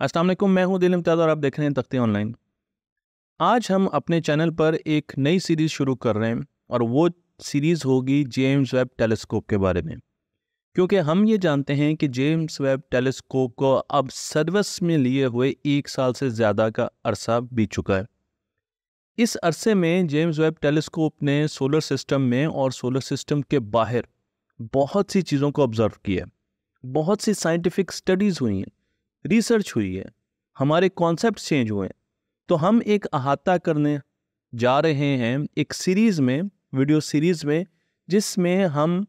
असलम मैं हूँ दिल इम्तियाज़ और आप देख रहे हैं तख्ती ऑनलाइन। आज हम अपने चैनल पर एक नई सीरीज़ शुरू कर रहे हैं और वो सीरीज़ होगी जेम्स वेब टेलीस्कोप के बारे में। क्योंकि हम ये जानते हैं कि जेम्स वेब टेलीस्कोप को अब सर्विस में लिए हुए एक साल से ज़्यादा का अरसा बीत चुका है। इस अरसे में जेम्स वेब टेलीस्कोप ने सोलर सिस्टम में और सोलर सिस्टम के बाहर बहुत सी चीज़ों को ऑब्ज़र्व किया बहुत सी साइंटिफिक स्टडीज़ हुई हैं। रिसर्च हुई है, हमारे कॉन्सेप्ट चेंज हुए हैं। तो हम एक अहाता करने जा रहे हैं एक सीरीज़ में वीडियो सीरीज़ में, जिसमें हम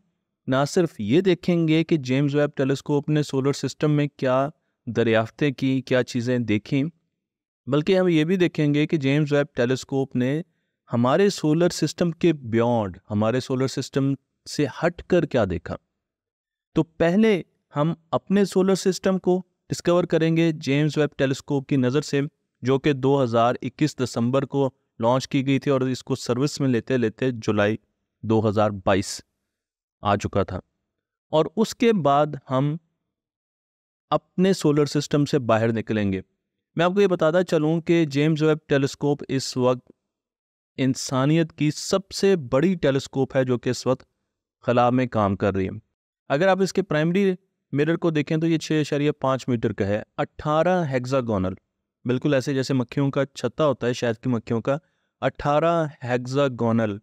ना सिर्फ़ ये देखेंगे कि जेम्स वेब टेलीस्कोप ने सोलर सिस्टम में क्या दरियाफ्तें की, क्या चीज़ें देखी, बल्कि हम ये भी देखेंगे कि जेम्स वेब टेलीस्कोप ने हमारे सोलर सिस्टम के बियॉन्ड हमारे सोलर सिस्टम से हट कर क्या देखा। तो पहले हम अपने सोलर सिस्टम को डिस्कवर करेंगे जेम्स वेब टेलीस्कोप की नज़र से, जो कि 2021 दिसंबर को लॉन्च की गई थी और इसको सर्विस में लेते लेते जुलाई 2022 आ चुका था। और उसके बाद हम अपने सोलर सिस्टम से बाहर निकलेंगे। मैं आपको ये बताता चलूँ कि जेम्स वेब टेलीस्कोप इस वक्त इंसानियत की सबसे बड़ी टेलीस्कोप है, जो कि इस वक्त खला में काम कर रही है। अगर आप इसके प्राइमरी मिरर को देखें तो ये छः शरिया पाँच मीटर का है। अट्ठारह हेक्सागोनल बिल्कुल ऐसे जैसे मक्खियों का छत्ता होता है, शायद की मक्खियों का। अट्ठारह हेक्सागोनल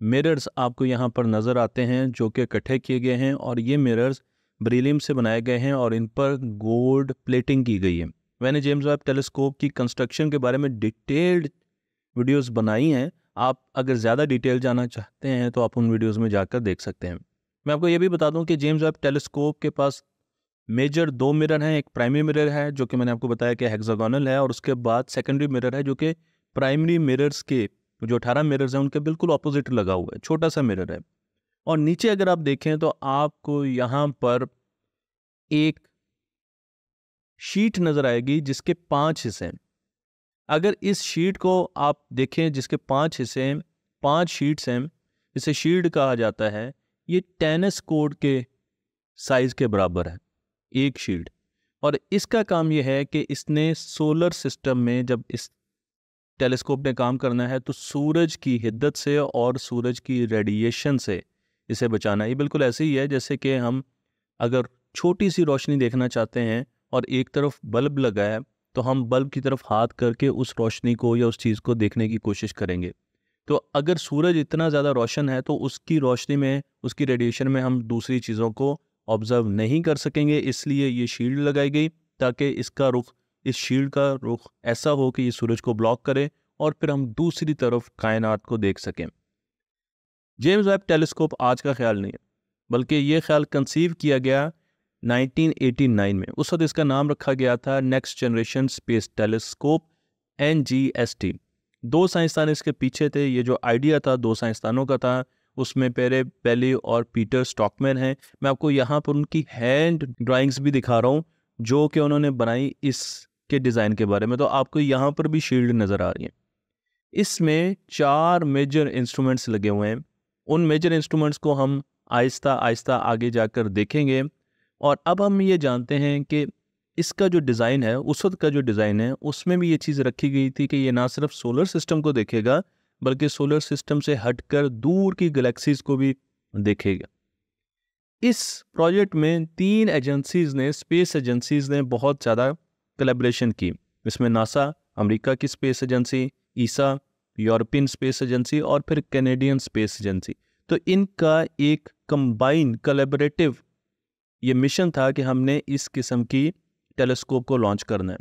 मिरर्स आपको यहाँ पर नज़र आते हैं, जो कि इकट्ठे किए गए हैं और ये मिरर्स ब्रिलियम से बनाए गए हैं और इन पर गोल्ड प्लेटिंग की गई है। मैंने जेम्स वेब टेलीस्कोप की कंस्ट्रक्शन के बारे में डिटेल्ड वीडियोस बनाई हैं। आप अगर ज़्यादा डिटेल जाना चाहते हैं तो आप उन वीडियोस में जाकर देख सकते हैं। मैं आपको ये भी बता दूँ कि जेम्स वेब टेलीस्कोप के पास मेजर दो मिरर हैं, एक प्राइमरी मिरर है, जो कि मैंने आपको बताया कि हेक्सागोनल है, और उसके बाद सेकेंडरी मिरर है, जो कि प्राइमरी मिरर्स के, जो अठारह मिरर्स हैं, उनके बिल्कुल अपोजिट लगा हुआ है, छोटा सा मिरर है। और नीचे अगर आप देखें तो आपको यहाँ पर एक शीट नज़र आएगी, जिसके पाँच हिस्से हैं। अगर इस शीट को आप देखें, जिसके पाँच हिस्से हैं, पाँच शीट्स हैं, इसे शीट कहा जाता है ये टेनिस कोड के साइज़ के बराबर है, एक शीट और इसका काम यह है कि इसने सोलर सिस्टम में जब इस टेलीस्कोप ने काम करना है तो सूरज की हिद्दत से और सूरज की रेडिएशन से इसे बचाना ये बिल्कुल ऐसे ही है, जैसे कि हम अगर छोटी सी रोशनी देखना चाहते हैं और एक तरफ़ बल्ब लगाया तो हम बल्ब की तरफ़ हाथ करके उस रोशनी को या उस चीज़ को देखने की कोशिश करेंगे। तो अगर सूरज इतना ज़्यादा रोशन है तो उसकी रोशनी में, उसकी रेडिएशन में हम दूसरी चीज़ों को ऑब्ज़र्व नहीं कर सकेंगे, इसलिए ये शील्ड लगाई गई ताकि इसका रुख, इस शील्ड का रुख ऐसा हो कि ये सूरज को ब्लॉक करे और फिर हम दूसरी तरफ़ कायनात को देख सकें। जेम्स वेब टेलीस्कोप आज का ख्याल नहीं है, बल्कि ये ख्याल कंसीव किया गया 1989 में। उस वक्त इसका नाम रखा गया था next generation space telescope NGST दो साइंसदान इसके पीछे थे, ये जो आइडिया था दो साइंसदानों का था, उसमें पेरे पेली और पीटर स्टॉकमैन हैं। मैं आपको यहाँ पर उनकी हैंड ड्राइंग्स भी दिखा रहा हूँ, जो कि उन्होंने बनाई इसके डिज़ाइन के बारे में। तो आपको यहाँ पर भी शील्ड नज़र आ रही है। इसमें चार मेजर इंस्ट्रूमेंट्स लगे हुए हैं। उन मेजर इंस्ट्रूमेंट्स को हम आहिस्ता आहिस्ता आगे जाकर देखेंगे। और अब हम ये जानते हैं कि इसका जो डिज़ाइन है, उस वक्त का जो डिज़ाइन है, उसमें भी ये चीज़ रखी गई थी कि ये ना सिर्फ़ सोलर सिस्टम को देखेगा, बल्कि सोलर सिस्टम से हटकर दूर की गैलेक्सीज को भी देखेगा। इस प्रोजेक्ट में तीन एजेंसीज ने, स्पेस एजेंसीज ने बहुत ज़्यादा कलेब्रेशन की। इसमें नासा, अमेरिका की space agency, ESA, European space agency और फिर कैनेडियन स्पेस एजेंसी। तो इनका एक कंबाइन कलेबरेटिव ये मिशन था कि हमने इस किस्म की टेलीस्कोप को लॉन्च करना है।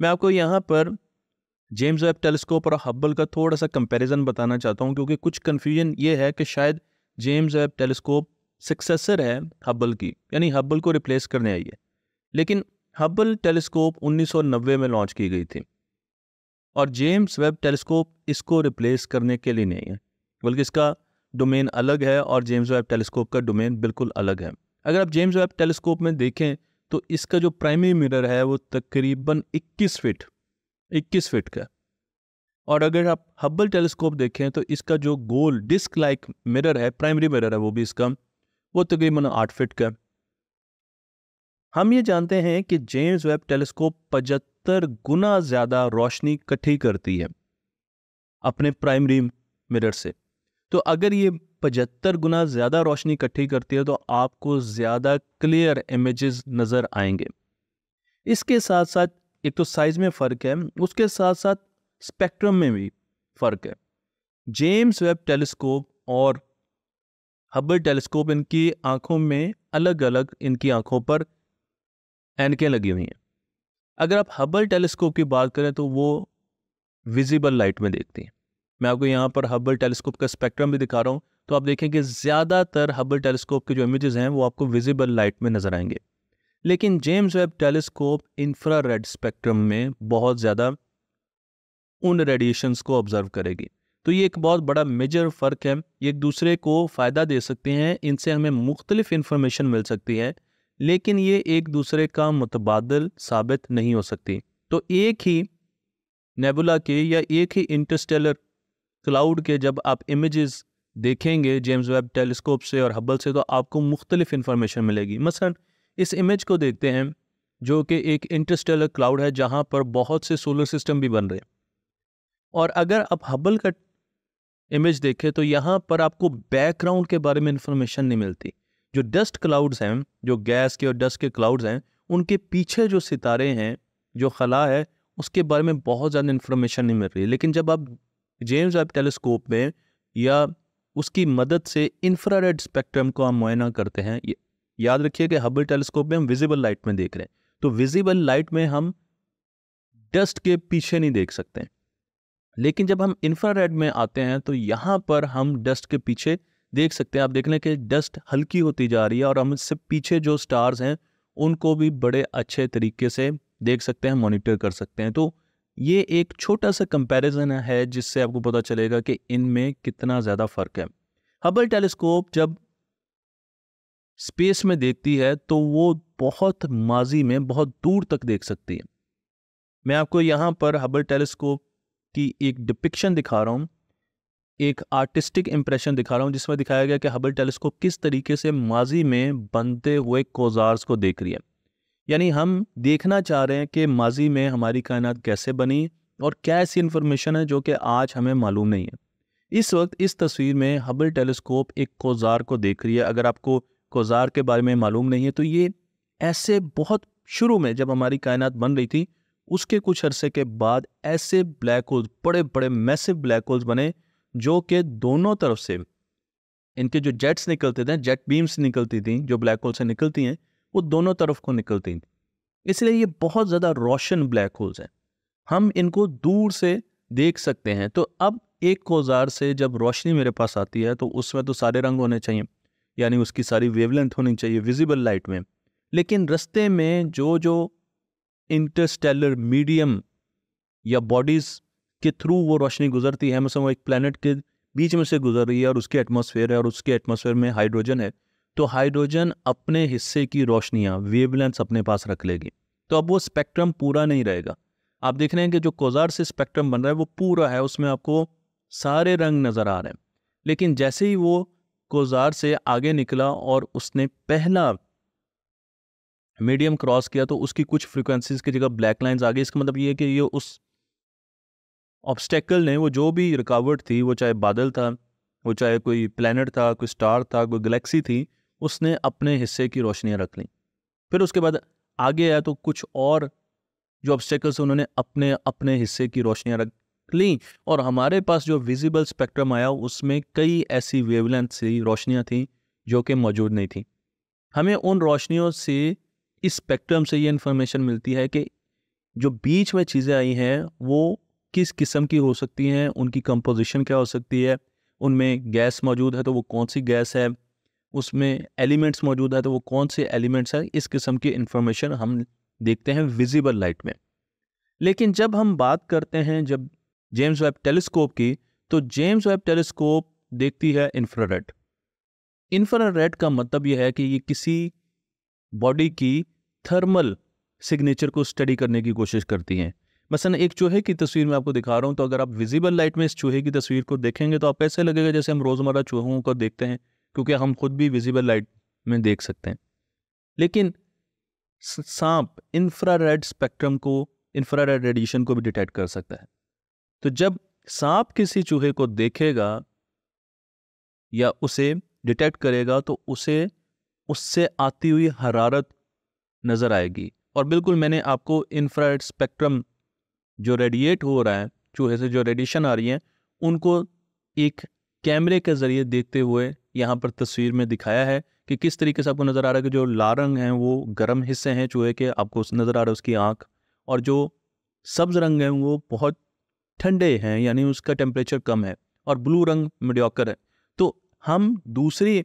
मैं आपको यहाँ पर जेम्स वेब टेलीस्कोप और हब्बल का थोड़ा सा कंपैरिजन बताना चाहता हूँ, क्योंकि कुछ कन्फ्यूज़न ये है कि शायद जेम्स वेब टेलीस्कोप सक्सेसर है हब्बल की, यानी हब्बल को रिप्लेस करने आई है। लेकिन हब्बल टेलीस्कोप 1990 में लॉन्च की गई थी और जेम्स वेब टेलीस्कोप इसको रिप्लेस करने के लिए नहीं है, बल्कि इसका डोमेन अलग है और जेम्स वेब टेलीस्कोप का डोमेन बिल्कुल अलग है। अगर आप जेम्स वेब टेलीस्कोप में देखें तो इसका जो प्राइमरी मिरर है वो तकरीबन 21 फीट 21 फीट का और अगर आप हब्बल टेलीस्कोप देखें तो इसका जो गोल डिस्क लाइक मिरर है प्राइमरी मिरर है वो भी इसका, वो तकरीबन आठ फिट का हम ये जानते हैं कि जेम्स वेब टेलीस्कोप पचहत्तर गुना ज़्यादा रोशनी इकट्ठी करती है अपने प्राइमरी मिरर से। तो अगर ये पचहत्तर गुना ज़्यादा रोशनी इकट्ठी करती है तो आपको ज़्यादा क्लियर इमेजेस नज़र आएँगे। इसके साथ साथ एक तो साइज़ में फ़र्क है, उसके साथ साथ स्पेक्ट्रम में भी फ़र्क है। जेम्स वेब टेलीस्कोप और हबल टेलीस्कोप इनकी आँखों में अलग अलग इनकी आँखों पर एनकें लगी हुई हैं। अगर आप हबल टेलीस्कोप की बात करें तो वो विजिबल लाइट में देखती हैं। मैं आपको यहाँ पर हबल टेलीस्कोप का स्पेक्ट्रम भी दिखा रहा हूँ तो आप देखें कि ज़्यादातर हबल टेलीस्कोप के जो इमेजेस हैं, वो आपको विजिबल लाइट में नज़र आएँगे। लेकिन James Webb telescope infrared spectrum में बहुत ज़्यादा उन रेडिएशंस को ऑब्ज़र्व करेगी। तो ये एक बहुत बड़ा मेजर फ़र्क है। ये एक दूसरे को फ़ायदा दे सकते हैं, इनसे हमें मुख्तलिफ़ इन्फॉर्मेशन मिल सकती है, लेकिन ये एक दूसरे का मुतबादल साबित नहीं हो सकती। तो एक ही नेबुला के या एक ही इंटरस्टेलर क्लाउड के जब आप इमेजेस देखेंगे जेम्स वेब टेलीस्कोप से और हब्बल से तो आपको मुख्तलिफ़ इन्फॉर्मेशन मिलेगी। मसलन, इस इमेज को देखते हैं, जो कि एक इंटरस्टेलर क्लाउड है, जहाँ पर बहुत से सोलर सिस्टम भी बन रहे हैं। और अगर आप हब्बल का इमेज देखें तो यहाँ पर आपको बैकग्राउंड के बारे में इंफॉर्मेशन नहीं मिलती। जो डस्ट क्लाउड्स हैं, जो गैस के और डस्ट के क्लाउड्स हैं, उनके पीछे जो सितारे हैं, जो खला है, उसके बारे में बहुत ज़्यादा इन्फॉर्मेशन नहीं मिल रही। लेकिन जब आप जेम्स वेब टेलीस्कोप में या उसकी मदद से इंफ्रारेड स्पेक्ट्रम को हम मुआयना करते हैं। याद रखिए कि हबल टेलीस्कोप में हम विजिबल लाइट में देख रहे हैं। तो विजिबल लाइट में हम डस्ट के पीछे नहीं देख सकते लेकिन जब हम इंफ्रारेड में आते हैं तो यहाँ पर हम डस्ट के पीछे देख सकते हैं। आप देख लें कि डस्ट हल्की होती जा रही है और हम इससे पीछे जो स्टार्स हैं, उनको भी बड़े अच्छे तरीके से देख सकते हैं मॉनिटर कर सकते हैं। तो ये एक छोटा सा कंपैरिजन है, जिससे आपको पता चलेगा कि इनमें कितना ज़्यादा फ़र्क है। हबल टेलीस्कोप जब स्पेस में देखती है तो वो बहुत माजी में, बहुत दूर तक देख सकती है। मैं आपको यहाँ पर हबल टेलीस्कोप की एक डिपिक्शन दिखा रहा हूँ। एक आर्टिस्टिक इम्प्रेशन दिखा रहा हूँ, जिसमें दिखाया गया कि हबल टेलीस्कोप किस तरीके से माजी में बनते हुए कोजार्स को देख रही है। यानी हम देखना चाह रहे हैं कि माजी में हमारी कायनात कैसे बनी और क्या ऐसी इन्फॉर्मेशन है जो कि आज हमें मालूम नहीं है। इस वक्त इस तस्वीर में हबल टेलीस्कोप एक कोजार को देख रही है। अगर आपको कोजार के बारे में मालूम नहीं है तो ये ऐसे बहुत शुरू में जब हमारी कायनात बन रही थी, उसके कुछ अरसे के बाद ऐसे ब्लैक होल्स बड़े बड़े मैसिव ब्लैक होल्स बने, जो कि दोनों तरफ़ से, इनके जो जेट्स निकलते थे जेट बीम्स निकलती थी, जो ब्लैक होल से निकलती हैं वो दोनों तरफ़ को निकलती थी इसलिए ये बहुत ज़्यादा रोशन ब्लैक होल्स हैं। हम इनको दूर से देख सकते हैं। तो अब एक कोजार से जब रोशनी मेरे पास आती है तो उसमें तो सारे रंग होने चाहिए, यानी उसकी सारी वेवलेंथ होनी चाहिए विजिबल लाइट में। लेकिन रस्ते में जो जो इंटरस्टेलर मीडियम या बॉडीज़ के थ्रू वो रोशनी गुजरती है मतलब वो एक प्लानट के बीच में से गुजर रही है और उसके एटमॉस्फेयर है और उसके एटमॉस्फेयर में हाइड्रोजन है तो हाइड्रोजन अपने हिस्से की रोशनियाँ वेवलेंथ अपने पास रख लेगी। तो अब वो स्पेक्ट्रम पूरा नहीं रहेगा। आप देख रहे हैं कि जो कोजार से स्पेक्ट्रम बन रहा है, वो पूरा है, उसमें आपको सारे रंग नज़र आ रहे हैं। लेकिन जैसे ही वो कोजार से आगे निकला और उसने पहला मीडियम क्रॉस किया तो उसकी कुछ फ्रिक्वेंसीज की जगह ब्लैक लाइंस आ गई। इसका मतलब ये है कि ये उस ऑब्स्टेकल ने वो जो भी रुकावट थी, वो चाहे बादल था, वो चाहे कोई प्लानट था, कोई स्टार था, कोई गलेक्सी थी उसने अपने हिस्से की रोशनियाँ रख ली। फिर उसके बाद आगे आया तो कुछ और जो ऑब्स्टेकल्स उन्होंने अपने अपने हिस्से की रोशनियाँ रख ली और हमारे पास जो विजिबल स्पेक्ट्रम आया, उसमें कई ऐसी वेवलेंथ सी रोशनियाँ थी जो कि मौजूद नहीं थी। हमें उन रोशनियों से, इस स्पेक्ट्रम से ये इन्फॉर्मेशन मिलती है कि जो बीच में चीज़ें आई हैं, वो किस किस्म की हो सकती हैं, उनकी कंपोजिशन क्या हो सकती है, उनमें गैस मौजूद है तो वो कौन सी गैस है उसमें एलिमेंट्स मौजूद है तो वो कौन से एलिमेंट्स हैं, इस किस्म की इंफॉर्मेशन हम देखते हैं विजिबल लाइट में। लेकिन जब हम बात करते हैं, जब जेम्स वेब टेलीस्कोप की तो जेम्स वेब टेलीस्कोप देखती है इंफ्रारेड इंफ्रारेड का मतलब यह है कि ये किसी बॉडी की थर्मल सिग्नेचर को स्टडी करने की कोशिश करती हैं। मसलन एक चूहे की तस्वीर मैं आपको दिखा रहा हूँ तो अगर आप विजिबल लाइट में इस चूहे की तस्वीर को देखेंगे तो आप ऐसे लगेगा जैसे हम रोज़मर्रा चूहों को देखते हैं। क्योंकि हम खुद भी विजिबल लाइट में देख सकते हैं। लेकिन सांप इंफ्रारेड स्पेक्ट्रम को इंफ्रारेड रेडिएशन को भी डिटेक्ट कर सकता है। तो जब सांप किसी चूहे को देखेगा या उसे डिटेक्ट करेगा तो उसे, उससे आती हुई हरारत नज़र आएगी। और बिल्कुल मैंने आपको इंफ्रारेड स्पेक्ट्रम जो रेडिएट हो रहा है, चूहे से जो रेडिएशन आ रही है, उनको एक कैमरे के ज़रिए देखते हुए यहाँ पर तस्वीर में दिखाया है कि किस तरीके से आपको नज़र आ रहा है कि जो लाल रंग हैं, वो गर्म हिस्से हैं चूहे के, आपको नज़र आ रहा है उसकी आँख। और जो सब्ज़ रंग हैं, वो बहुत ठंडे हैं, यानी उसका टेम्परेचर कम है और ब्लू रंग मीडियोकर है। तो हम दूसरी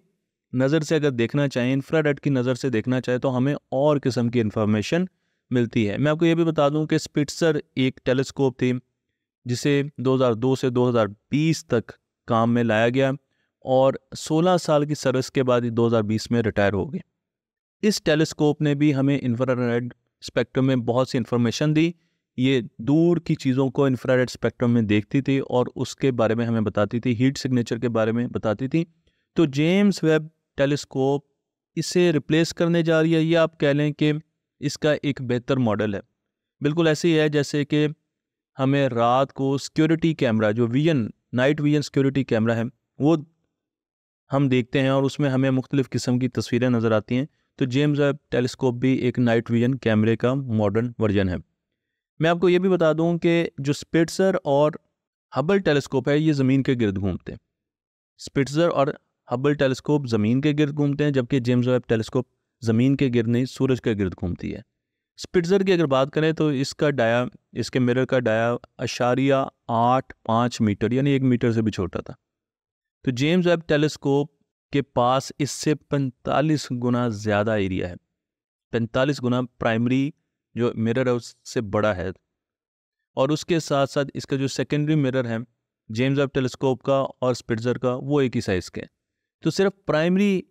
नज़र से अगर देखना चाहें इंफ्रारेड की नज़र से देखना चाहें तो हमें और किस्म की इन्फॉर्मेशन मिलती है। मैं आपको ये भी बता दूँ कि स्पिट्सर एक टेलीस्कोप थी, जिसे 2002 से 2020 तक काम में लाया गया। और 16 साल की सर्विस के बाद 2020 में रिटायर हो गए। इस टेलीस्कोप ने भी हमें इंफ्रारेड स्पेक्ट्रम में बहुत सी इन्फॉर्मेशन दी। ये दूर की चीज़ों को इंफ्रारेड स्पेक्ट्रम में देखती थी और उसके बारे में हमें बताती थी, हीट सिग्नेचर के बारे में बताती थी। तो जेम्स वेब टेलीस्कोप इसे रिप्लेस करने जा रही है या आप कह लें कि इसका एक बेहतर मॉडल है। बिल्कुल ऐसे ही है जैसे कि हमें रात को सिक्योरिटी कैमरा, जो vision night vision security camera है, वो हम देखते हैं और उसमें हमें मुख्तलिफ़ किस्म की तस्वीरें नज़र आती हैं। तो जेम्स वेब टेलीस्कोप भी एक नाइट विजन कैमरे का मॉडर्न वर्जन है। मैं आपको ये भी बता दूँ कि जो स्पिट्सर और हबल टेलीस्कोप है, ये ज़मीन के गिर्द घूमते हैं। स्पिट्सर और हबल टेलीस्कोप ज़मीन के गिर्द घूमते हैं, जबकि जेम्स वेब टेलीस्कोप ज़मीन के गिर्द नहीं, सूरज के गिर्द घूमती है। स्पिट्जर की अगर बात करें तो इसका डाया, इसके मिरर का डाया अशारिया आठ पाँच मीटर, यानी एक मीटर से भी छोटा था। तो जेम्स वेब टेलीस्कोप के पास इससे 45 गुना ज़्यादा एरिया है। 45 गुना प्राइमरी जो मिरर है, उससे बड़ा है। और उसके साथ साथ इसका जो सेकेंडरी मिरर है जेम्स वेब टेलीस्कोप का और स्पिट्जर का, वो एक ही साइज़ के तो सिर्फ़ प्राइमरी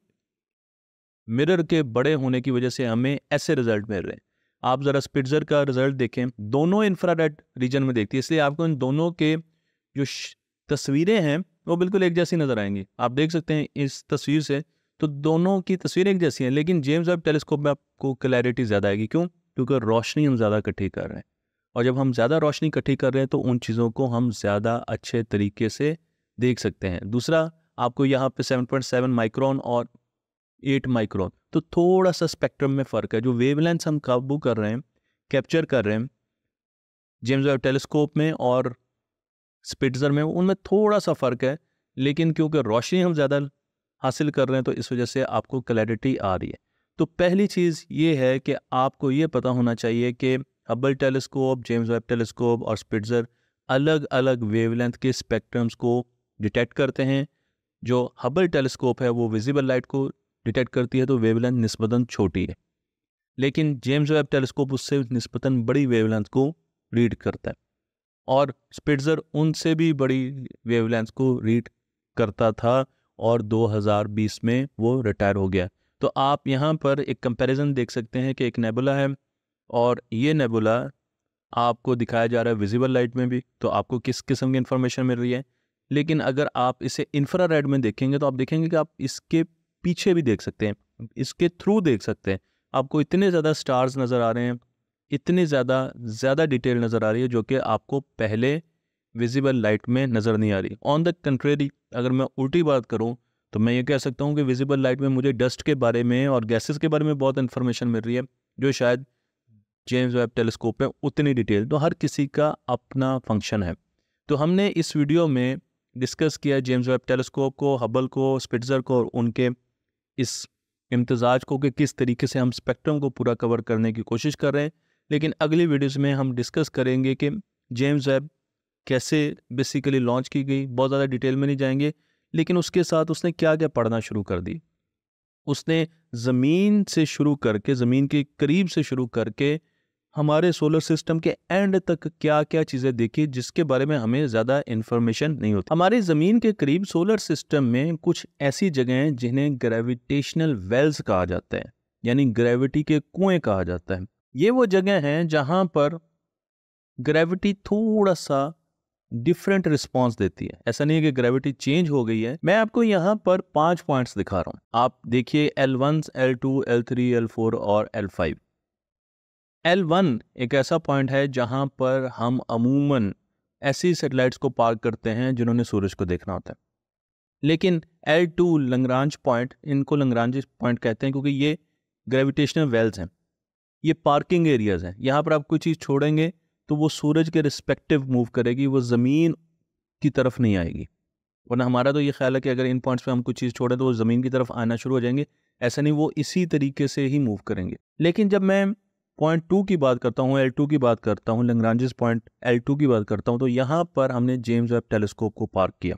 मिरर के बड़े होने की वजह से हमें ऐसे रिज़ल्ट मिल रहे हैं। आप ज़रा स्पिट्जर का रिज़ल्ट देखें। दोनों इंफ्रारेड रीजन में देखती है, इसलिए आपको इन दोनों के जो तस्वीरें हैं वो बिल्कुल एक जैसी नज़र आएँगी। आप देख सकते हैं इस तस्वीर से तो दोनों की तस्वीरें एक जैसी हैं, लेकिन जेम्स वेब टेलीस्कोप में आपको क्लैरिटी ज़्यादा आएगी। क्यों? क्योंकि रोशनी हम ज़्यादा इकट्ठी कर रहे हैं। और जब हम ज़्यादा रोशनी इकट्ठी कर रहे हैं तो उन चीज़ों को हम ज़्यादा अच्छे तरीके से देख सकते हैं। दूसरा, आपको यहाँ पे 7.7 माइक्रोन और 8 माइक्रोन तो थोड़ा सा स्पेक्ट्रम में फ़र्क है। जो वेवलेंथ हम काबू कर रहे हैं कैप्चर कर रहे हैं, जेम्स वेब टेलीस्कोप में और स्पिट्जर में, उनमें थोड़ा सा फ़र्क है, लेकिन क्योंकि रोशनी हम ज़्यादा हासिल कर रहे हैं तो इस वजह से आपको क्लैरिटी आ रही है। तो पहली चीज़ ये है कि आपको ये पता होना चाहिए कि Hubble telescope, James Webb telescope और स्पिट्जर अलग अलग वेवलेंथ के स्पेक्ट्रम्स को डिटेक्ट करते हैं। जो हबल टेलीस्कोप है, वो विजिबल लाइट को डिटेक्ट करती है तो वेवलेंथ निस्बतन छोटी है। लेकिन जेम्स वेब टेलीस्कोप उससे निस्बतन बड़ी वेवलेंथ को रीड करता है। और स्पिट्जर उनसे भी बड़ी वेवलेंथ को रीड करता था और 2020 में वो रिटायर हो गया। तो आप यहाँ पर एक कंपैरिजन देख सकते हैं कि एक नेबुला है और ये नेबुला आपको दिखाया जा रहा है विजिबल लाइट में भी तो आपको किस किस्म की इन्फॉर्मेशन मिल रही है। लेकिन अगर आप इसे इंफ्रारेड में देखेंगे तो आप देखेंगे कि आप इसके पीछे भी देख सकते हैं, इसके थ्रू देख सकते हैं। आपको इतने ज़्यादा स्टार्स नज़र आ रहे हैं इतनी ज़्यादा ज़्यादा डिटेल नज़र आ रही है जो कि आपको पहले विजिबल लाइट में नज़र नहीं आ रही। ऑन द कंट्रेरी अगर मैं उल्टी बात करूँ तो मैं ये कह सकता हूँ कि विजिबल लाइट में मुझे डस्ट के बारे में और गैसेस के बारे में बहुत इन्फॉर्मेशन मिल रही है, जो शायद जेम्स वेब टेलीस्कोप में उतनी डिटेल तो हर किसी का अपना फ़ंक्शन है। तो हमने इस वीडियो में डिस्कस किया जेम्स वेब टेलीस्कोप को हबल को स्पिट्ज़र को और उनके इस इम्तजाज को कि किस तरीके से हम स्पेक्ट्रम को पूरा कवर करने की कोशिश कर रहे हैं। लेकिन अगली वीडियोस में हम डिस्कस करेंगे कि जेम्स वेब कैसे बेसिकली लॉन्च की गई, बहुत ज़्यादा डिटेल में नहीं जाएँगे, लेकिन उसके साथ उसने क्या क्या पढ़ना शुरू कर दी। उसने ज़मीन से शुरू करके, ज़मीन के करीब से शुरू करके हमारे सोलर सिस्टम के एंड तक क्या क्या चीज़ें देखी जिसके बारे में हमें ज़्यादा इन्फॉर्मेशन नहीं होती। हमारी ज़मीन के करीब सोलर सिस्टम में कुछ ऐसी जगह हैं जिन्हें ग्रेविटेशनल वेल्स कहा जाता है, यानी ग्रेविटी के कुएँ कहा जाता है। ये वो जगह हैं जहाँ पर ग्रेविटी थोड़ा सा डिफरेंट रिस्पॉन्स देती है। ऐसा नहीं है कि ग्रेविटी चेंज हो गई है। मैं आपको यहाँ पर पाँच पॉइंट्स दिखा रहा हूँ। आप देखिए L one L two L three L four और एल फाइव एल वन एक ऐसा पॉइंट है जहाँ पर हम अमूमन ऐसी सेटेलाइट्स को पार्क करते हैं जिन्होंने सूरज को देखना होता है। लेकिन एल टू लंगरांज पॉइंट इनको लंगरांज पॉइंट कहते हैं क्योंकि ये ग्रेविटेशनल वेल्स हैं। ये पार्किंग एरियाज़ हैं। यहाँ पर आप कोई चीज़ छोड़ेंगे तो वो सूरज के रिस्पेक्टिव मूव करेगी, वो ज़मीन की तरफ़ नहीं आएगी। वरना हमारा तो ये ख्याल है कि अगर इन पॉइंट्स पे हम कुछ चीज़ छोड़ें तो वो ज़मीन की तरफ़ आना शुरू हो जाएँगे। ऐसा नहीं, वो इसी तरीके से ही मूव करेंगे। लेकिन जब मैं पॉइंट टू की बात करता हूँ, एल टू की बात करता हूँ, लंग्रांजिस पॉइंट एल टू की बात करता हूँ तो यहाँ पर हमने जेम्स वेब टेलीस्कोप को पार्क किया।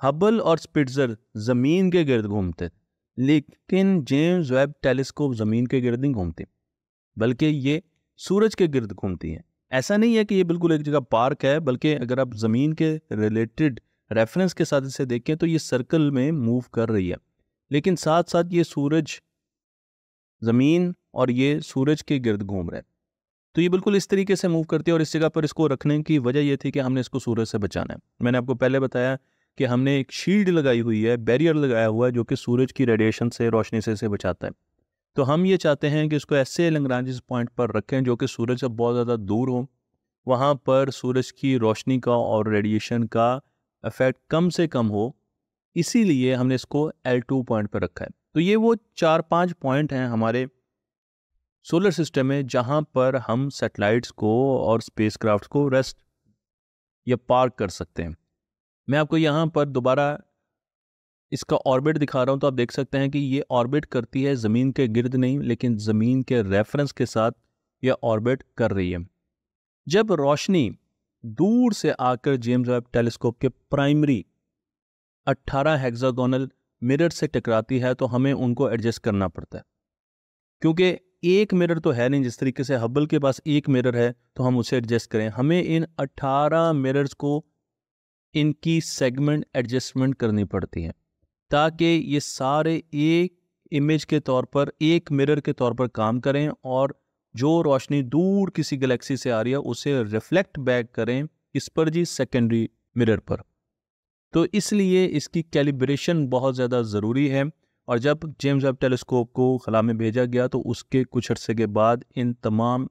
हबल और स्पिट्जर ज़मीन के गिर्द घूमते, लेकिन जेम्स वेब टेलीस्कोप ज़मीन के गिर्द नहीं घूमते। बल्कि ये सूरज के गिर्द घूमती हैं। ऐसा नहीं है कि ये बिल्कुल एक जगह पार्क है, बल्कि अगर आप ज़मीन के रिलेटेड रेफरेंस के साथ इसे देखें तो ये सर्कल में मूव कर रही है। लेकिन साथ साथ ये सूरज ज़मीन और ये सूरज के गिर्द घूम रहे हैं। तो ये बिल्कुल इस तरीके से मूव करती है और इस जगह पर इसको रखने की वजह ये थी कि हमने इसको सूरज से बचाना है। मैंने आपको पहले बताया कि हमने एक शील्ड लगाई हुई है, बैरियर लगाया हुआ है जो कि सूरज की रेडिएशन से, रोशनी से इसे बचाता है। तो हम ये चाहते हैं कि इसको ऐसे लंगराजिस पॉइंट पर रखें जो कि सूरज से बहुत ज़्यादा दूर हो। वहाँ पर सूरज की रोशनी का और रेडिएशन का इफ़ेक्ट कम से कम हो। इसीलिए हमने इसको एल टू पॉइंट पर रखा है। तो ये वो चार पाँच पॉइंट हैं हमारे सोलर सिस्टम में जहाँ पर हम सेटेलाइट्स को और स्पेसक्राफ्ट को रेस्ट या पार्क कर सकते हैं। मैं आपको यहाँ पर दोबारा इसका ऑर्बिट दिखा रहा हूँ तो आप देख सकते हैं कि ये ऑर्बिट करती है ज़मीन के गिर्द नहीं, लेकिन ज़मीन के रेफरेंस के साथ यह ऑर्बिट कर रही है। जब रोशनी दूर से आकर जेम्स वेब टेलीस्कोप के प्राइमरी 18 हेक्सागोनल मिरर से टकराती है तो हमें उनको एडजस्ट करना पड़ता है। क्योंकि एक मिरर तो है नहीं, जिस तरीके से हबल के पास एक मिरर है तो हम उसे एडजस्ट करें। हमें इन 18 मिरर्स को इनकी सेगमेंट एडजस्टमेंट करनी पड़ती है। ताकि ये सारे एक इमेज के तौर पर, एक मिरर के तौर पर काम करें और जो रोशनी दूर किसी गैलेक्सी से आ रही है, उसे रिफ्लेक्ट बैक करें इस पर जी सेकेंडरी मिरर पर। तो इसलिए इसकी कैलिब्रेशन बहुत ज़्यादा ज़रूरी है और जब जेम्स वेब टेलीस्कोप को खला में भेजा गया तो उसके कुछ अर्से के बाद इन तमाम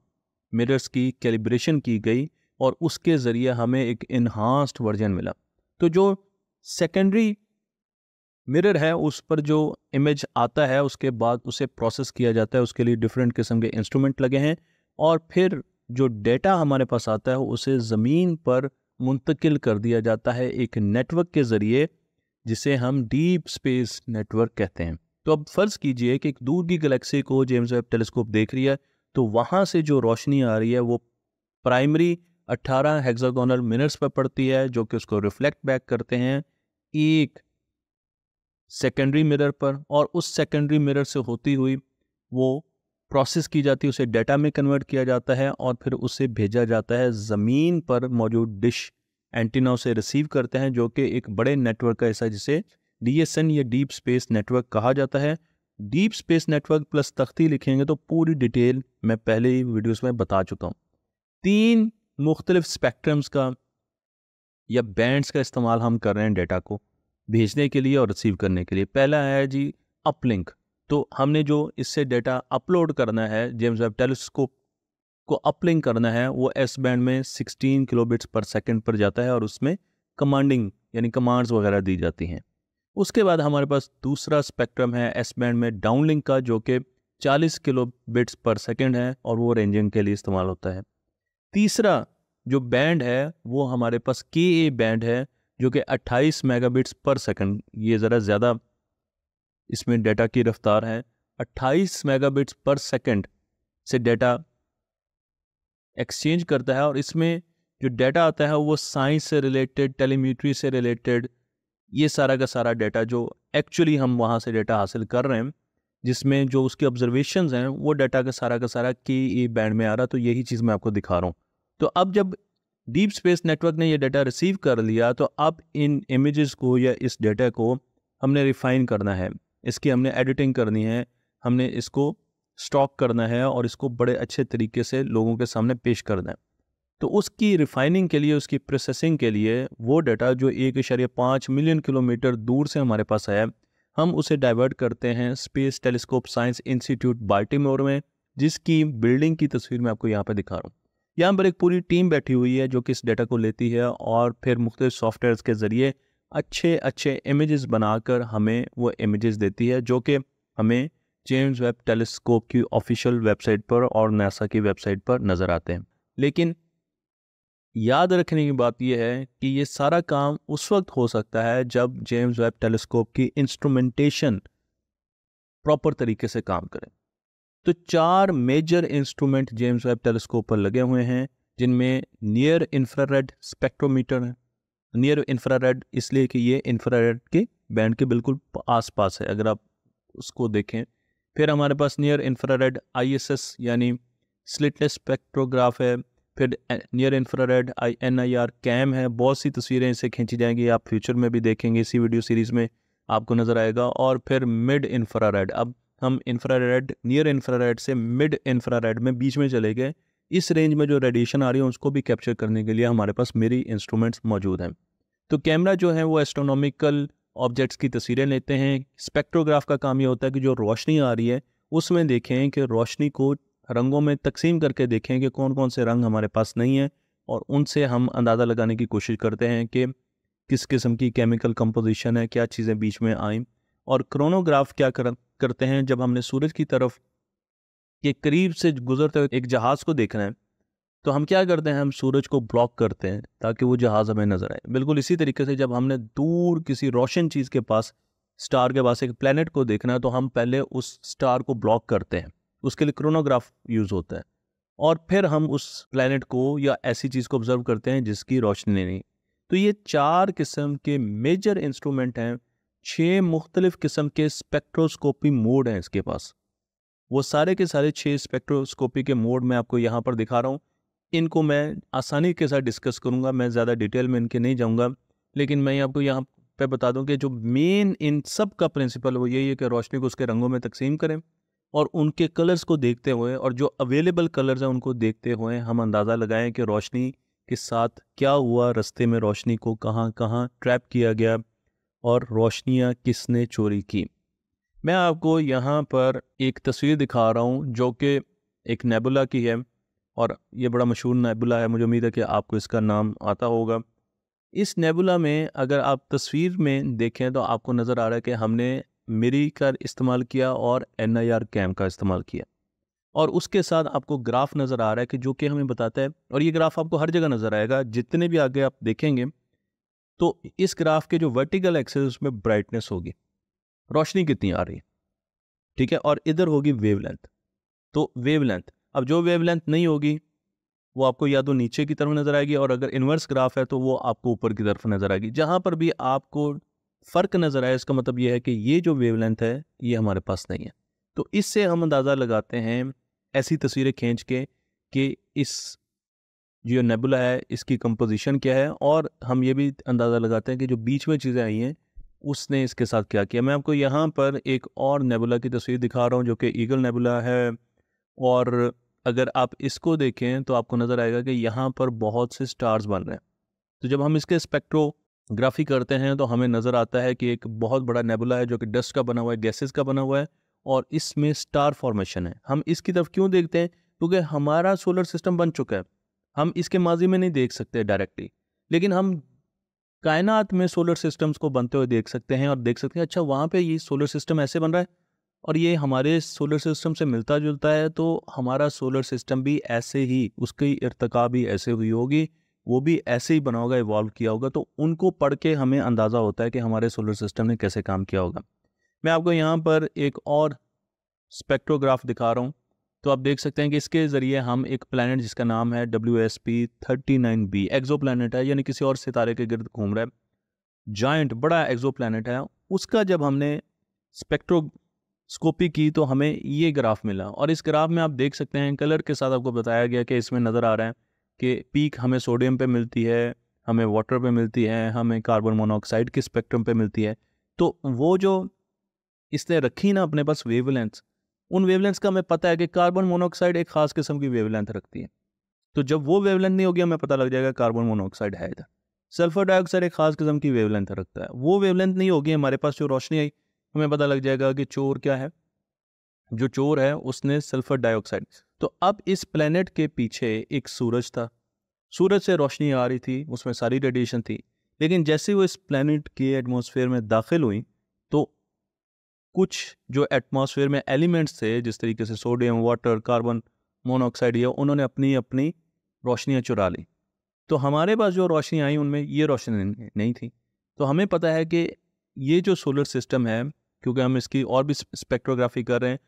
मिरर्स की कैलिब्रेशन की गई और उसके ज़रिए हमें एक इन्हांस्ड वर्जन मिला। तो जो सेकेंडरी मिरर है, उस पर जो इमेज आता है, उसके बाद उसे प्रोसेस किया जाता है, उसके लिए डिफरेंट किस्म के इंस्ट्रूमेंट लगे हैं और फिर जो डेटा हमारे पास आता है, उसे ज़मीन पर मुंतकिल कर दिया जाता है एक नेटवर्क के ज़रिए, जिसे हम डीप स्पेस नेटवर्क कहते हैं। तो अब फ़र्ज़ कीजिए कि एक दूर की गलेक्सी को जेम्स वेब टेलीस्कोप देख रही है तो वहाँ से जो रोशनी आ रही है, वो प्राइमरी 18 हेक्सागोनल मिनट्स पर पड़ती है, जो कि उसको रिफ्लेक्ट बैक करते हैं। एक सेकेंडरी मिरर पर और उस सेकेंडरी मिरर से होती हुई वो प्रोसेस की जाती है, उसे डाटा में कन्वर्ट किया जाता है और फिर उसे भेजा जाता है, ज़मीन पर मौजूद डिश एंटीना उसे रिसीव करते हैं, जो कि एक बड़े नेटवर्क का हिस्सा जिसे डीएसएन या डीप स्पेस नेटवर्क कहा जाता है। डीप स्पेस नेटवर्क प्लस तख्ती लिखेंगे तो पूरी डिटेल मैं पहले ही वीडियोस में बता चुका हूँ। तीन मुख्तलिफ़ स्पेक्ट्रम्स का या बैंड्स का इस्तेमाल हम कर रहे हैं डेटा को। भेजने के लिए और रिसीव करने के लिए। पहला है जी अपलिंक तो हमने जो इससे डेटा अपलोड करना है जेम्स वेब टेलीस्कोप को अपलिंक करना है, वो एस बैंड में 16 किलोबिट्स पर सेकंड पर जाता है और उसमें कमांडिंग यानी कमांड्स वगैरह दी जाती हैं। उसके बाद हमारे पास दूसरा स्पेक्ट्रम है एस बैंड में डाउनलिंक का, जो कि 40 किलो बिट्स पर सेकेंड है और वो रेंजिंग के लिए इस्तेमाल होता है। तीसरा जो बैंड है, वो हमारे पास के ए बैंड है जो कि 28 मेगाबिट्स पर सेकंड, ये ज़रा ज़्यादा इसमें डेटा की रफ्तार है। 28 मेगाबिट्स पर सेकंड से डेटा एक्सचेंज करता है और इसमें जो डेटा आता है वो साइंस से रिलेटेड, टेलीमीट्री से रिलेटेड, ये सारा का सारा डेटा जो एक्चुअली हम वहाँ से डेटा हासिल कर रहे हैं, जिसमें जो उसके ऑब्जर्वेशन हैं, वो डाटा का सारा का सारा के बैंड में आ रहा तो यही चीज़ मैं आपको दिखा रहा हूँ। तो अब जब डीप स्पेस नेटवर्क ने ये डाटा रिसीव कर लिया तो अब इन इमेजेस को या इस डाटा को हमने रिफाइन करना है। इसकी हमने एडिटिंग करनी है, हमने इसको स्टॉक करना है और इसको बड़े अच्छे तरीके से लोगों के सामने पेश करना है। तो उसकी रिफाइनिंग के लिए, उसकी प्रोसेसिंग के लिए वो डाटा जो एक इशारे पाँच मिलियन किलोमीटर दूर से हमारे पास है हम उसे डाइवर्ट करते हैं space telescope science institute Baltimore में, जिसकी बिल्डिंग की तस्वीर मैं आपको यहाँ पर दिखा रहा हूँ। यहाँ पर एक पूरी टीम बैठी हुई है जो कि इस डेटा को लेती है और फिर मुख्तलिफ़ सॉफ्टवेयर के ज़रिए अच्छे अच्छे इमेजेस बनाकर हमें वो इमेजेस देती है जो कि हमें जेम्स वेब टेलीस्कोप की ऑफिशियल वेबसाइट पर और नासा की वेबसाइट पर नज़र आते हैं। लेकिन याद रखने की बात यह है कि ये सारा काम उस वक्त हो सकता है जब जेम्स वेब टेलीस्कोप की इंस्ट्रूमेंटेशन प्रॉपर तरीके से काम करे। तो चार major instrument James Webb telescope पर लगे हुए हैं, जिनमें नियर इंफ्रारेड स्पेक्ट्रोमीटर है। नियर इंफ्रारेड इसलिए कि ये इंफ्रारेड के बैंड के बिल्कुल आसपास है, अगर आप उसको देखें। फिर हमारे पास नियर इंफ्रारेड आईएसएस यानी स्लिटलेस स्पेक्ट्रोग्राफ है। फिर near infrared I N I R cam है। बहुत सी तस्वीरें इसे खींची जाएँगी, आप फ्यूचर में भी देखेंगे। इसी वीडियो सीरीज़ में आपको नज़र आएगा। और फिर मिड इंफ्रारेड अब हम इंफ्रारेड नियर इंफ्रारेड से मिड इंफ्रारेड में बीच में चले गए। इस रेंज में जो रेडिएशन आ रही है उसको भी कैप्चर करने के लिए हमारे पास मेरी इंस्ट्रूमेंट्स मौजूद हैं। तो कैमरा जो है वो एस्ट्रोनॉमिकल ऑब्जेक्ट्स की तस्वीरें लेते हैं। स्पेक्ट्रोग्राफ का काम ये होता है कि जो रोशनी आ रही है उसमें देखें कि रोशनी को रंगों में तकसीम करके देखें कि कौन कौन से रंग हमारे पास नहीं हैं और उनसे हम अंदाज़ा लगाने की कोशिश करते हैं कि किस किस्म की केमिकल कंपोजिशन है क्या चीज़ें बीच में आएँ और क्रोनोग्राफ क्या कर, करते हैं, जब हमने सूरज की तरफ़ के करीब से गुजरते हुए एक जहाज़ को देखना है तो हम क्या करते हैं, हम सूरज को ब्लॉक करते हैं, ताकि वो जहाज़ हमें नज़र आए। बिल्कुल इसी तरीके से जब हमने दूर किसी रोशन चीज़ के पास, स्टार के पास एक प्लानट को देखना है तो हम पहले उस स्टार को ब्लॉक करते हैं, उसके लिए क्रोनोग्राफ यूज़ होता है, और फिर हम उस प्लानट को या ऐसी चीज़ को ऑब्ज़र्व करते हैं, जिसकी रोशनी नहीं। तो ये चार किस्म के मेजर इंस्ट्रूमेंट हैं छः मुख्तलिफ़ किस्म के स्पेक्ट्रोस्कोपी मोड हैं इसके पास। वो सारे के सारे छः स्पेक्ट्रोस्कोपी के मोड मैं आपको यहाँ पर दिखा रहा हूँ। इनको मैं आसानी के साथ डिस्कस करूँगा, मैं ज़्यादा डिटेल में इनके नहीं जाऊँगा, लेकिन मैं आपको यहाँ पे बता दूँ कि जो मेन इन सब का प्रिंसिपल वो यही है कि रोशनी को उसके रंगों में तकसीम करें और उनके कलर्स को देखते हुए और जो अवेलेबल कलर्स हैं उनको देखते हुए हम अंदाज़ा लगाएँ कि रोशनी के साथ क्या हुआ, रास्ते में रोशनी को कहाँ कहाँ ट्रैप किया गया और रोशनियाँ किसने चोरी की? मैं आपको यहाँ पर एक तस्वीर दिखा रहा हूँ, जो कि एक नेबुला की है, और ये बड़ा मशहूर नेबुला है। मुझे उम्मीद है कि आपको इसका नाम आता होगा। इस नेबुला में अगर आप तस्वीर में देखें तो आपको नज़र आ रहा है कि हमने मेरी का इस्तेमाल किया और एन आई आर कैम का इस्तेमाल किया। और उसके साथ आपको ग्राफ नज़र आ रहा है कि जो कि हमें बताता है, और ये ग्राफ आपको हर जगह नज़र आएगा। जितने भी आगे आप देखेंगे तो इस ग्राफ के जो वर्टिकल एक्सेस उसमें ब्राइटनेस होगी। रोशनी कितनी आ रही है? ठीक है, और इधर होगी वेवलेंथ तो वेवलेंथ अब जो वेवलेंथ नहीं होगी, वो आपको या तो नीचे की तरफ़ नज़र आएगी, और अगर इन्वर्स ग्राफ है तो वो आपको ऊपर की तरफ़ नज़र आएगी। जहाँ पर भी आपको फ़र्क नज़र आए, इसका मतलब ये है कि ये जो वेवलेंथ है, ये हमारे पास नहीं है। तो इससे हम अंदाज़ा लगाते हैं, ऐसी तस्वीरें खींच के कि इस जो नेबुला है, इसकी कंपोजिशन क्या है? और हम ये भी अंदाज़ा लगाते हैं कि जो बीच में चीज़ें आई हैं, उसने इसके साथ क्या किया? मैं आपको यहाँ पर एक और नेबुला की तस्वीर दिखा रहा हूँ, जो कि ईगल नेबुला है। और अगर आप इसको देखें तो आपको नज़र आएगा कि यहाँ पर बहुत से स्टार्स बन रहे हैं। तो जब हम इसके स्पेक्ट्रोग्राफी करते हैं तो हमें नज़र आता है कि एक बहुत बड़ा नेबुला है, जो कि डस्ट का बना हुआ है गैसेस का बना हुआ है, और इसमें स्टार फॉर्मेशन है। हम इसकी तरफ़ क्यों देखते हैं? क्योंकि हमारा सोलर सिस्टम बन चुका है। हम इसके माजी में नहीं देख सकते डायरेक्टली लेकिन हम कायनात में सोलर सिस्टम्स को बनते हुए देख सकते हैं और देख सकते हैं अच्छा वहाँ पे ये सोलर सिस्टम ऐसे बन रहा है और ये हमारे सोलर सिस्टम से मिलता जुलता है तो हमारा सोलर सिस्टम भी ऐसे ही, उसकी इरतका भी ऐसे हुई होगी, वो भी ऐसे ही बना होगा इवॉल्व किया होगा तो उनको पढ़ के हमें अंदाज़ा होता है कि हमारे सोलर सिस्टम ने कैसे काम किया होगा। मैं आपको यहाँ पर एक और स्पेक्ट्रोग्राफ दिखा रहा हूँ। तो आप देख सकते हैं कि इसके ज़रिए हम एक प्लानट जिसका नाम है W S P thirty nine B exoplanet है, यानी किसी और सितारे के गिर्द घूम रहा है। जॉइंट बड़ा एक्जो प्लानट है। उसका जब हमने स्पेक्ट्रोस्कोपी की तो हमें ये ग्राफ मिला और इस ग्राफ में आप देख सकते हैं कलर के साथ आपको बताया गया कि इसमें नज़र आ रहा है कि पीक हमें सोडियम पे मिलती है, हमें वाटर पे मिलती है, हमें कार्बन मोनोऑक्साइड के स्पेक्ट्रम पे मिलती है। तो वो जो इसने रखी ना अपने पास वेवलेंथ उन वेवलेंथ का हमें पता है कि कार्बन मोनोऑक्साइड एक खास किस्म की वेवलेंथ रखती है। तो जब वो वेवलेंथ नहीं होगी, हमें पता लग जाएगा कार्बन मोनोऑक्साइड है इधर। सल्फ़र डाइऑक्साइड एक खास किस्म की वेवलेंथ रखता है। वो वेवलेंथ नहीं होगी, हमारे पास जो रोशनी आई, हमें पता लग जाएगा कि चोर क्या है। जो चोर है, उसने सल्फ़र डाइऑक्साइड तो अब इस प्लेनेट के पीछे एक सूरज था। सूरज से रोशनी आ रही थी, उसमें सारी रेडिएशन थी। लेकिन जैसे वो इस प्लेनेट के एटमॉस्फेयर में दाखिल हुई कुछ जो एटमॉस्फेयर में एलिमेंट्स थे, जिस तरीके से सोडियम वाटर कार्बन मोनोऑक्साइड ये, उन्होंने अपनी अपनी रोशनियाँ चुरा ली। तो हमारे पास जो रोशनी आई, उनमें ये रोशनी नहीं थी। तो हमें पता है कि ये जो सोलर सिस्टम है, क्योंकि हम इसकी और भी स्पेक्ट्रोग्राफी कर रहे हैं,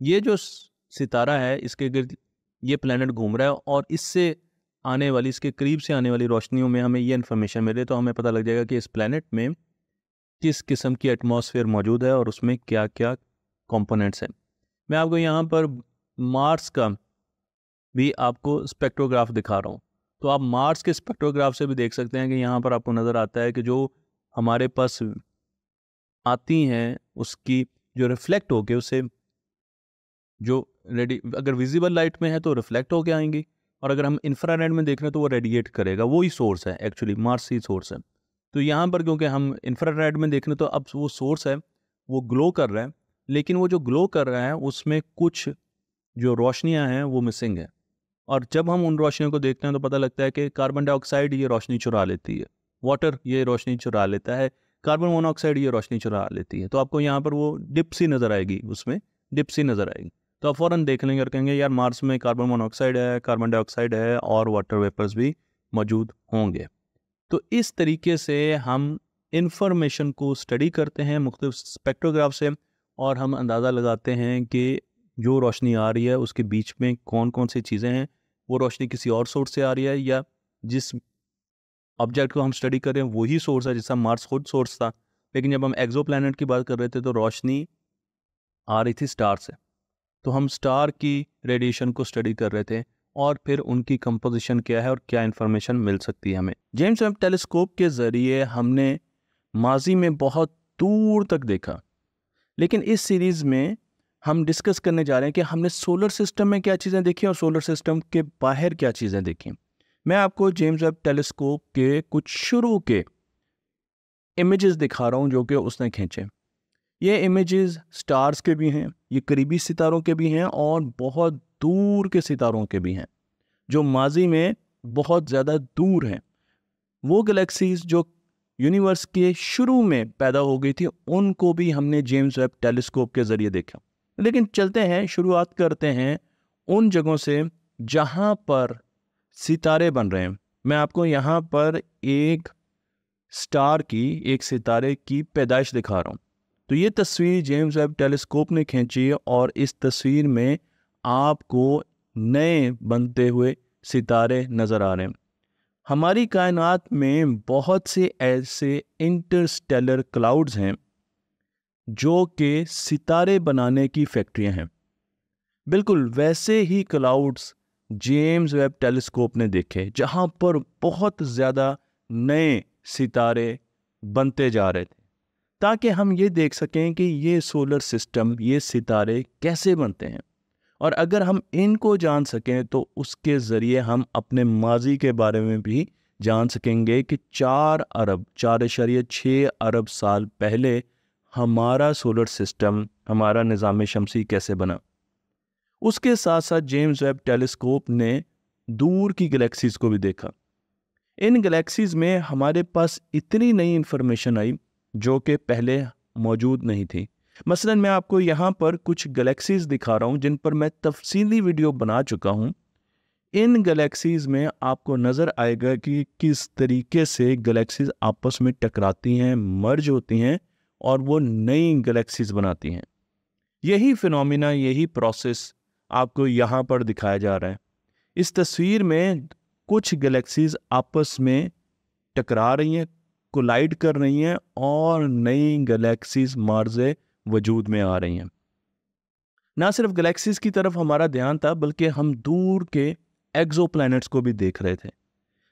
ये जो सितारा है, इसके गिर्द ये प्लानट घूम रहा है और इससे आने वाली, इसके करीब से आने वाली रोशनियों में हमें ये इन्फॉर्मेशन मिले तो हमें पता लग जाएगा कि इस प्लानट में किस किस्म की एटमॉस्फेयर मौजूद है और उसमें क्या क्या कंपोनेंट्स हैं? मैं आपको यहाँ पर मार्स का भी आपको स्पेक्ट्रोग्राफ दिखा रहा हूँ। तो आप मार्स के स्पेक्ट्रोग्राफ से भी देख सकते हैं कि यहाँ पर आपको नज़र आता है कि जो हमारे पास आती हैं, उसकी जो रिफ्लेक्ट होके उसे जो रेडी अगर विजिबल लाइट में है तो रिफ्लेक्ट होके आएँगी और अगर हम इंफ्रारेड में देख रहे हैं तो वो रेडिएट करेगा। वो ही सोर्स है एक्चुअली मार्स ही सोर्स है। तो यहाँ पर क्योंकि हम इंफ्रारेड में देख रहे तो अब वो सोर्स है, वो ग्लो कर रहा है, लेकिन वो जो ग्लो कर रहा है, उसमें कुछ जो रोशनियाँ हैं, वो मिसिंग है। और जब हम उन रोशनियों को देखते हैं तो पता लगता है कि कार्बन डाइऑक्साइड ये रोशनी चुरा लेती है वाटर ये रोशनी चुरा लेता है कार्बन मोनोऑक्साइड ये रोशनी चुरा लेती है। तो आपको यहाँ पर वो डिप सी नज़र आएगी, उसमें डिप सी नज़र आएगी। तो आप फ़ौरन देख लेंगे और कहेंगे, यार मार्स में कार्बन मोनोऑक्साइड है कार्बन डाइऑक्साइड है और वाटर वेपर्स भी मौजूद होंगे। तो इस तरीके से हम इंफॉर्मेशन को स्टडी करते हैं मुख्तु स्पेक्ट्रोग्राफ से और हम अंदाज़ा लगाते हैं कि जो रोशनी आ रही है उसके बीच में कौन कौन सी चीज़ें हैं। वो रोशनी किसी और सोर्स से आ रही है या जिस ऑब्जेक्ट को हम स्टडी कर रहे हैं वही सोर्स है जिसका मार्स खुद सोर्स था। लेकिन जब हम एक्जो की बात कर रहे थे तो रोशनी आ रही थी स्टार से। तो हम स्टार की रेडिएशन को स्टडी कर रहे थे। और फिर उनकी कंपोजिशन क्या है और क्या इन्फॉर्मेशन मिल सकती है हमें। जेम्स वेब टेलीस्कोप के ज़रिए हमने माजी में बहुत दूर तक देखा। लेकिन इस सीरीज़ में हम डिस्कस करने जा रहे हैं कि हमने सोलर सिस्टम में क्या चीज़ें देखी और सोलर सिस्टम के बाहर क्या चीज़ें देखी। मैं आपको जेम्स वेब टेलीस्कोप के कुछ शुरू के इमेजेस दिखा रहा हूँ जो कि उसने खींचे। ये इमेजेस स्टार्स के भी हैं, ये करीबी सितारों के भी हैं और बहुत दूर के सितारों के भी हैं, जो माजी में बहुत ज़्यादा दूर हैं। वो गैलेक्सीज जो यूनिवर्स के शुरू में पैदा हो गई थी, उनको भी हमने जेम्स वेब टेलीस्कोप के ज़रिए देखा। लेकिन चलते हैं, शुरुआत करते हैं उन जगहों से जहाँ पर सितारे बन रहे हैं। मैं आपको यहाँ पर एक स्टार की, एक सितारे की पैदाइश दिखा रहा हूँ। तो ये तस्वीर जेम्स वेब टेलीस्कोप ने खींची और इस तस्वीर में आपको नए बनते हुए सितारे नज़र आ रहे हैं। हमारी कायनात में बहुत से ऐसे इंटरस्टेलर क्लाउड्स हैं जो कि सितारे बनाने की फैक्ट्रियाँ हैं। बिल्कुल वैसे ही क्लाउड्स जेम्स वेब टेलीस्कोप ने देखे, जहाँ पर बहुत ज़्यादा नए सितारे बनते जा रहे थे। ताकि हम ये देख सकें कि ये सोलर सिस्टम, ये सितारे कैसे बनते हैं। और अगर हम इनको जान सकें तो उसके ज़रिए हम अपने माजी के बारे में भी जान सकेंगे कि चार अरब, चार अशरिय छः अरब साल पहले हमारा सोलर सिस्टम, हमारा निज़ाम शमसी कैसे बना। उसके साथ साथ जेम्स वेब टेलीस्कोप ने दूर की गैलेक्सीज़ को भी देखा। इन गैलेक्सीज़ में हमारे पास इतनी नई इन्फॉर्मेशन आई जो कि पहले मौजूद नहीं थी। मसलन मैं आपको यहाँ पर कुछ गैलेक्सीज़ दिखा रहा हूँ, जिन पर मैं तफसीली वीडियो बना चुका हूँ। इन गैलेक्सीज़ में आपको नज़र आएगा कि किस तरीके से गैलेक्सीज़ आपस में टकराती हैं, मर्ज होती हैं और वो नई गैलेक्सीज बनाती हैं। यही फिनोमिना, यही प्रोसेस आपको यहाँ पर दिखाया जा रहा है। इस तस्वीर में कुछ गैलेक्सीज आपस में टकरा रही हैं कोलाइड कर रही हैं और नई गैलेक्सीज मार्ज वजूद में आ रही हैं। ना सिर्फ़ गैलेक्सीज की तरफ़ हमारा ध्यान था, बल्कि हम दूर के एक्जो को भी देख रहे थे।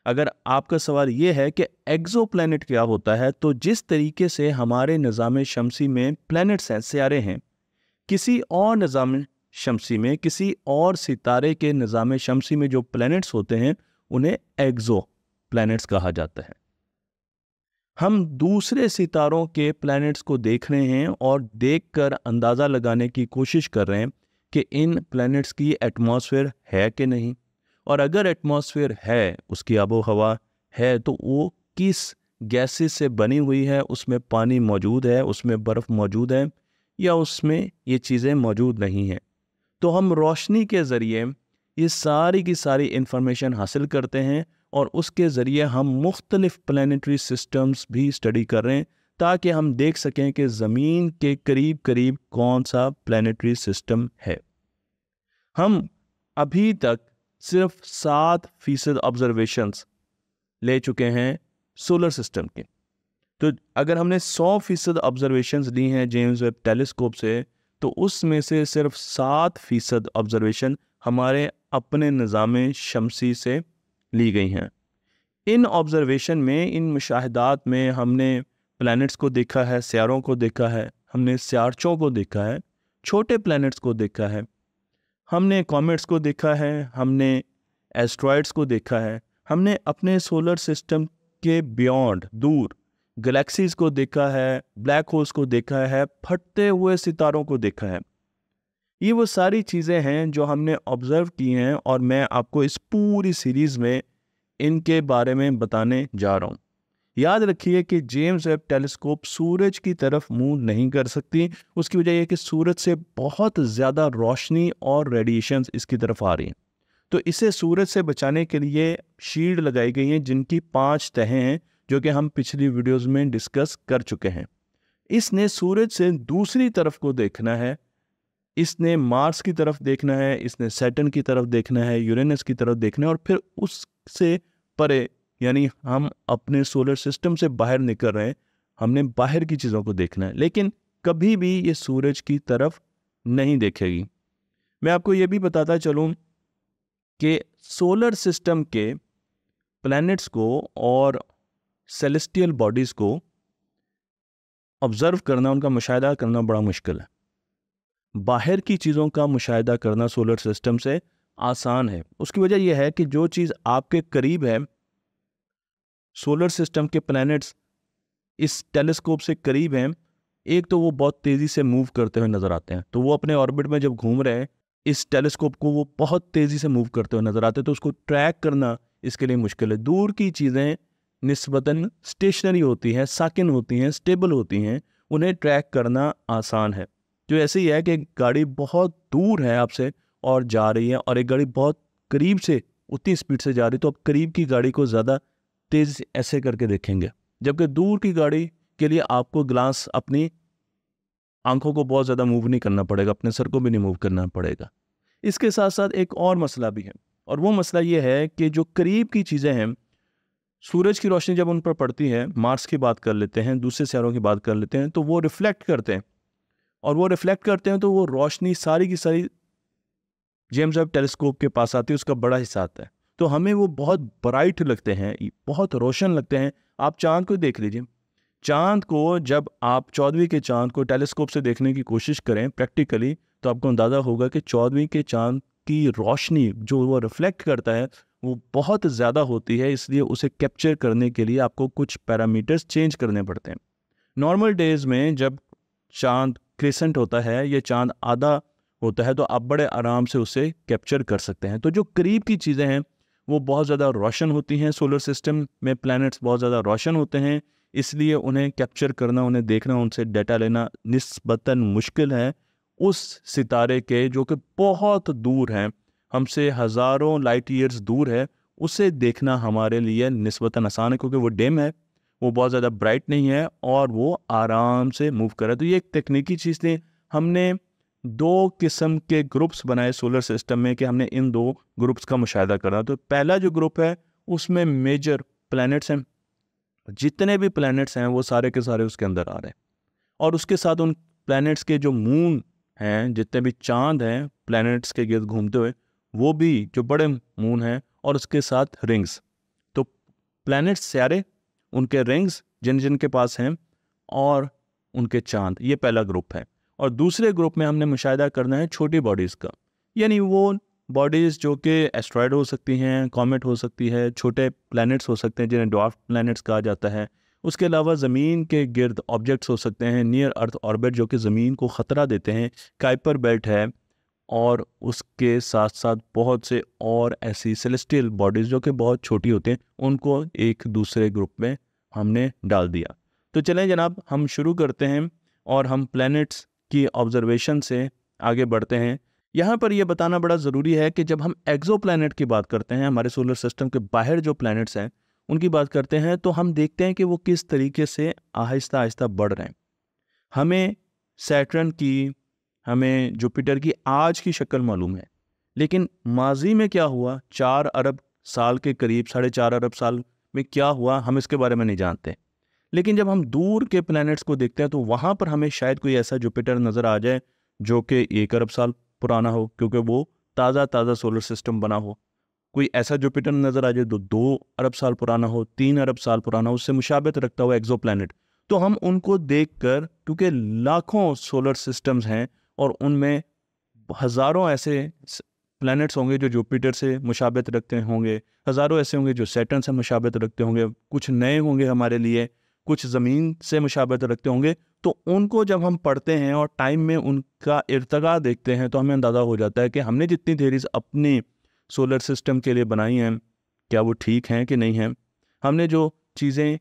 अगर आपका सवाल ये है कि एक्जो क्या होता है तो जिस तरीके से हमारे निज़ाम शमसी में प्लैनेट्स हैं, सियारे हैं, किसी और निज़ाम शमसी में, किसी और सितारे के निज़ाम शमसी में जो प्लैनेट्स होते हैं, उन्हें एग्जो प्लैनेट्स कहा जाता है। हम दूसरे सितारों के प्लैनेट्स को देख रहे हैं और देखकर अंदाज़ा लगाने की कोशिश कर रहे हैं कि इन प्लैनेट्स की एटमॉस्फेयर है कि नहीं। और अगर एटमॉस्फेयर है, उसकी आबो हवा है तो वो किस गैसेस से बनी हुई है, उसमें पानी मौजूद है, उसमें बर्फ़ मौजूद है, या उसमें ये चीज़ें मौजूद नहीं हैं। तो हम रोशनी के ज़रिए ये सारी की सारी इंफॉर्मेशन हासिल करते हैं और उसके ज़रिए हम मुख्तलिफ़ प्लानटरी सिस्टम्स भी स्टडी कर रहे हैं ताकि हम देख सकें कि ज़मीन के करीब करीब कौन सा प्लानटरी सिस्टम है। हम अभी तक सिर्फ़ सात फ़ीसद ऑब्जर्वेशंस ले चुके हैं सोलर सिस्टम के। तो अगर हमने सौ फ़ीसद ऑब्जर्वेशंस ली हैं जेम्स वेब टेलीस्कोप से तो उसमें से सिर्फ़ सात फ़ीसद ऑब्जर्वेशन हमारे अपने निज़ाम शमसी से ली गई हैं। इन ऑब्ज़रवेशन में, इन मुशाहदात में हमने प्लैनेट्स को देखा है, सियारों को देखा है, हमने सियारचों को देखा है, छोटे प्लैनेट्स को देखा है, हमने कॉमेट्स को देखा है, हमने एस्ट्रॉयड्स को देखा है, हमने अपने सोलर सिस्टम के बियॉन्ड दूर गैलेक्सीज को देखा है ब्लैक होल्स को देखा है, फटते हुए सितारों को देखा है। ये वो सारी चीज़ें हैं जो हमने ऑब्ज़र्व की हैं और मैं आपको इस पूरी सीरीज़ में इनके बारे में बताने जा रहा हूँ। याद रखिए कि जेम्स वेब टेलीस्कोप सूरज की तरफ़ मूव नहीं कर सकती। उसकी वजह यह कि सूरज से बहुत ज़्यादा रोशनी और रेडिएशंस इसकी तरफ़ आ रही हैं। तो इसे सूरज से बचाने के लिए शील्ड लगाई गई हैं जिनकी पाँच तहें हैं जो कि हम पिछली वीडियोस में डिस्कस कर चुके हैं। इसने सूरज से दूसरी तरफ़ को देखना है इसने मार्स की तरफ़ देखना है, इसने सैटन की तरफ़ देखना है, यूरेनस की तरफ़ देखना है और फिर उससे परे, यानी हम अपने सोलर सिस्टम से बाहर निकल रहे हैं, हमने बाहर की चीज़ों को देखना है। लेकिन कभी भी ये सूरज की तरफ़ नहीं देखेगी। मैं आपको ये भी बताता चलूँ कि सोलर सिस्टम के प्लैनेट्स को और सेलेस्टियल बॉडीज़ को ऑब्ज़र्व करना, उनका मुशाह करना बड़ा मुश्किल है। बाहर की चीज़ों का मुशाह करना सोलर सिस्टम से आसान है। उसकी वजह यह है कि जो चीज़ आपके करीब है, सोलर सिस्टम के प्लैनेट्स इस टेलीस्कोप से करीब हैं, एक तो वो बहुत तेज़ी से मूव करते हुए नज़र आते हैं। तो वो अपने ऑर्बिट में जब घूम रहे हैं, इस टेलीस्कोप को वो बहुत तेज़ी से मूव करते हुए नज़र आते हैं तो उसको ट्रैक करना इसके लिए मुश्किल है। दूर की चीज़ें नस्बता स्टेशनरी होती हैं, साकिन होती हैं, स्टेबल होती हैं, उन्हें ट्रैक करना आसान है। जो ऐसे ही है कि गाड़ी बहुत दूर है आपसे और जा रही है और एक गाड़ी बहुत करीब से, उतनी स्पीड से जा रही है तो आप करीब की गाड़ी को ज़्यादा तेज़ ऐसे करके देखेंगे। जबकि दूर की गाड़ी के लिए आपको ग्लास अपनी आँखों को बहुत ज़्यादा मूव नहीं करना पड़ेगा, अपने सर को भी नहीं मूव करना पड़ेगा। इसके साथ साथ एक और मसला भी है और वो मसला ये है कि जो करीब की चीज़ें हैं, सूरज की रोशनी जब उन पर पड़ती है मार्स की बात कर लेते हैं, दूसरे शहरों की बात कर लेते हैं तो वो रिफ्लेक्ट करते हैं। और वो रिफ्लेक्ट करते हैं तो वो रोशनी सारी की सारी जेम्स वेब टेलीस्कोप के पास आती है, उसका बड़ा हिस्सा आता है। तो हमें वो बहुत ब्राइट लगते हैं बहुत रोशन लगते हैं। आप चाँद को देख लीजिए। चाँद को जब आप चौदहवीं के चाँद को टेलीस्कोप से देखने की कोशिश करें प्रैक्टिकली तो आपको अंदाज़ा होगा कि चौदहवीं के चाँद की रोशनी जो वो रिफ्लेक्ट करता है, वो बहुत ज़्यादा होती है, इसलिए उसे कैप्चर करने के लिए आपको कुछ पैरामीटर्स चेंज करने पड़ते हैं। नॉर्मल डेज़ में जब चाँद क्रेसेंट होता है, ये चाँद आधा होता है तो आप बड़े आराम से उसे कैप्चर कर सकते हैं। तो जो करीब की चीज़ें हैं, वो बहुत ज़्यादा रोशन होती हैं। सोलर सिस्टम में प्लैनेट्स बहुत ज़्यादा रोशन होते हैं, इसलिए उन्हें कैप्चर करना, उन्हें देखना, उनसे डाटा लेना नस्बता मुश्किल है। उस सितारे के, जो कि बहुत दूर हैं, हमसे हज़ारों लाइट ईयर्स दूर है, उसे देखना हमारे लिए नस्बता आसान है, क्योंकि वो डेम है। वो बहुत ज़्यादा ब्राइट नहीं है और वो आराम से मूव कर रहा है। तो ये एक तकनीकी चीज़ थी। हमने दो किस्म के ग्रुप्स बनाए सोलर सिस्टम में कि हमने इन दो ग्रुप्स का मुशाह करना। तो पहला जो ग्रुप है, उसमें मेजर प्लैनेट्स हैं। जितने भी प्लैनेट्स हैं, वो सारे के सारे उसके अंदर आ रहे हैं। और उसके साथ उन प्लैनेट्स के जो मून हैं, जितने भी चाँद हैं प्लैनेट्स के गिर्द घूमते हुए, वो भी जो बड़े मून हैं और उसके साथ रिंग्स। तो प्लैनेट्स सारे उनके रिंग्स जिन जिन के पास हैं और उनके चाँद, ये पहला ग्रुप है। और दूसरे ग्रुप में हमने मुशाह करना है छोटी बॉडीज़ का। यानी वो बॉडीज़ जो कि एस्ट्रॉयड हो सकती हैं कॉमेट हो सकती है, छोटे प्लैनेट्स हो सकते हैं, जिन्हें डॉफ प्लैनेट्स कहा जाता है। उसके अलावा ज़मीन के गिर्द ऑब्जेक्ट्स हो सकते हैं नियर अर्थ ऑर्बिट जो कि ज़मीन को ख़तरा देते हैं। काइपर बेल्ट है और उसके साथ साथ बहुत से और ऐसी सेलेस्टियल बॉडीज़ जो कि बहुत छोटी होती हैं, उनको एक दूसरे ग्रुप में हमने डाल दिया। तो चलें जनाब, हम शुरू करते हैं और हम प्लैनेट्स की ऑब्जर्वेशन से आगे बढ़ते हैं। यहाँ पर यह बताना बड़ा ज़रूरी है कि जब हम एक्जो की बात करते हैं, हमारे सोलर सिस्टम के बाहर जो प्लैनेट्स हैं, उनकी बात करते हैं तो हम देखते हैं कि वो किस तरीके से आहिस्ता आहिस्ता बढ़ रहे हैं। हमें सैटर्न की, हमें जुपिटर की आज की शक्ल मालूम है। लेकिन माजी में क्या हुआ? चार अरब साल के करीब, साढ़े चार अरब साल में क्या हुआ, हम इसके बारे में नहीं जानते। लेकिन जब हम दूर के प्लैनेट्स को देखते हैं तो वहाँ पर हमें शायद कोई ऐसा जुपिटर नज़र आ जाए, जो कि एक अरब साल पुराना हो, क्योंकि वो ताज़ा ताज़ा सोलर सिस्टम बना हो। कोई ऐसा जुपिटर नज़र आ जाए, जो दो अरब साल पुराना हो, तीन अरब साल पुराना हो, उससे मुशाबत रखता हुआ एक्जो प्लानट तो हम उनको देख कर क्योंकि लाखों सोलर सिस्टम्स हैं, और उनमें हज़ारों ऐसे प्लैनेट्स होंगे जो जुपिटर से मुशाबत रखते होंगे। हज़ारों ऐसे होंगे जो सैटर्न से मुशाबत रखते होंगे। कुछ नए होंगे हमारे लिए, कुछ ज़मीन से मुशाबत रखते होंगे। तो उनको जब हम पढ़ते हैं और टाइम में उनका इर्तगा देखते हैं तो हमें अंदाज़ा हो जाता है कि हमने जितनी थेरीज अपनी सोलर सिस्टम के लिए बनाई हैं, क्या वो ठीक हैं कि नहीं हैं? हमने जो चीज़ें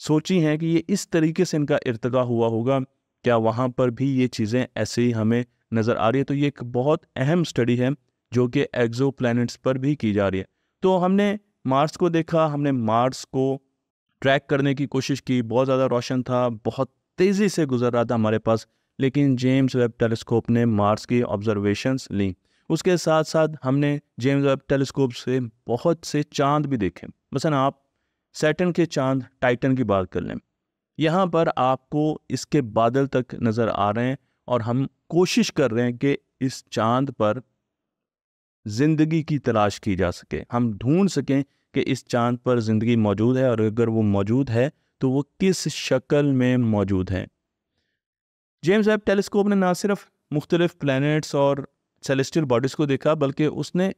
सोची हैं कि ये इस तरीके से इनका इर्तगा हुआ होगा, क्या वहाँ पर भी ये चीज़ें ऐसे ही हमें नज़र आ रही है। तो ये एक बहुत अहम स्टडी है, जो कि एक्जो पर भी की जा रही है। तो हमने मार्स को देखा, हमने मार्स को ट्रैक करने की कोशिश की। बहुत ज़्यादा रोशन था, बहुत तेज़ी से गुजर रहा था हमारे पास, लेकिन जेम्स वेब टेलीस्कोप ने मार्स की ऑब्जर्वेशंस ली। उसके साथ साथ हमने जेम्स वेब टेलीस्कोप से बहुत से चाँद भी देखे। मसलन आप सैटन के चाँद टाइटन की बात कर लें। यहाँ पर आपको इसके बादल तक नज़र आ रहे हैं। और हम कोशिश कर रहे हैं कि इस चाँद पर ज़िंदगी की तलाश की जा सके। हम ढूंढ सकें कि इस चाँद पर ज़िंदगी मौजूद है और अगर वो मौजूद है तो वो किस शक्ल में मौजूद है। जेम्स वेब टेलीस्कोप ने ना सिर्फ़ मुख्तलिफ़ प्लैनेट्स और सेलेस्टियल बॉडीज़ को देखा, बल्कि उसने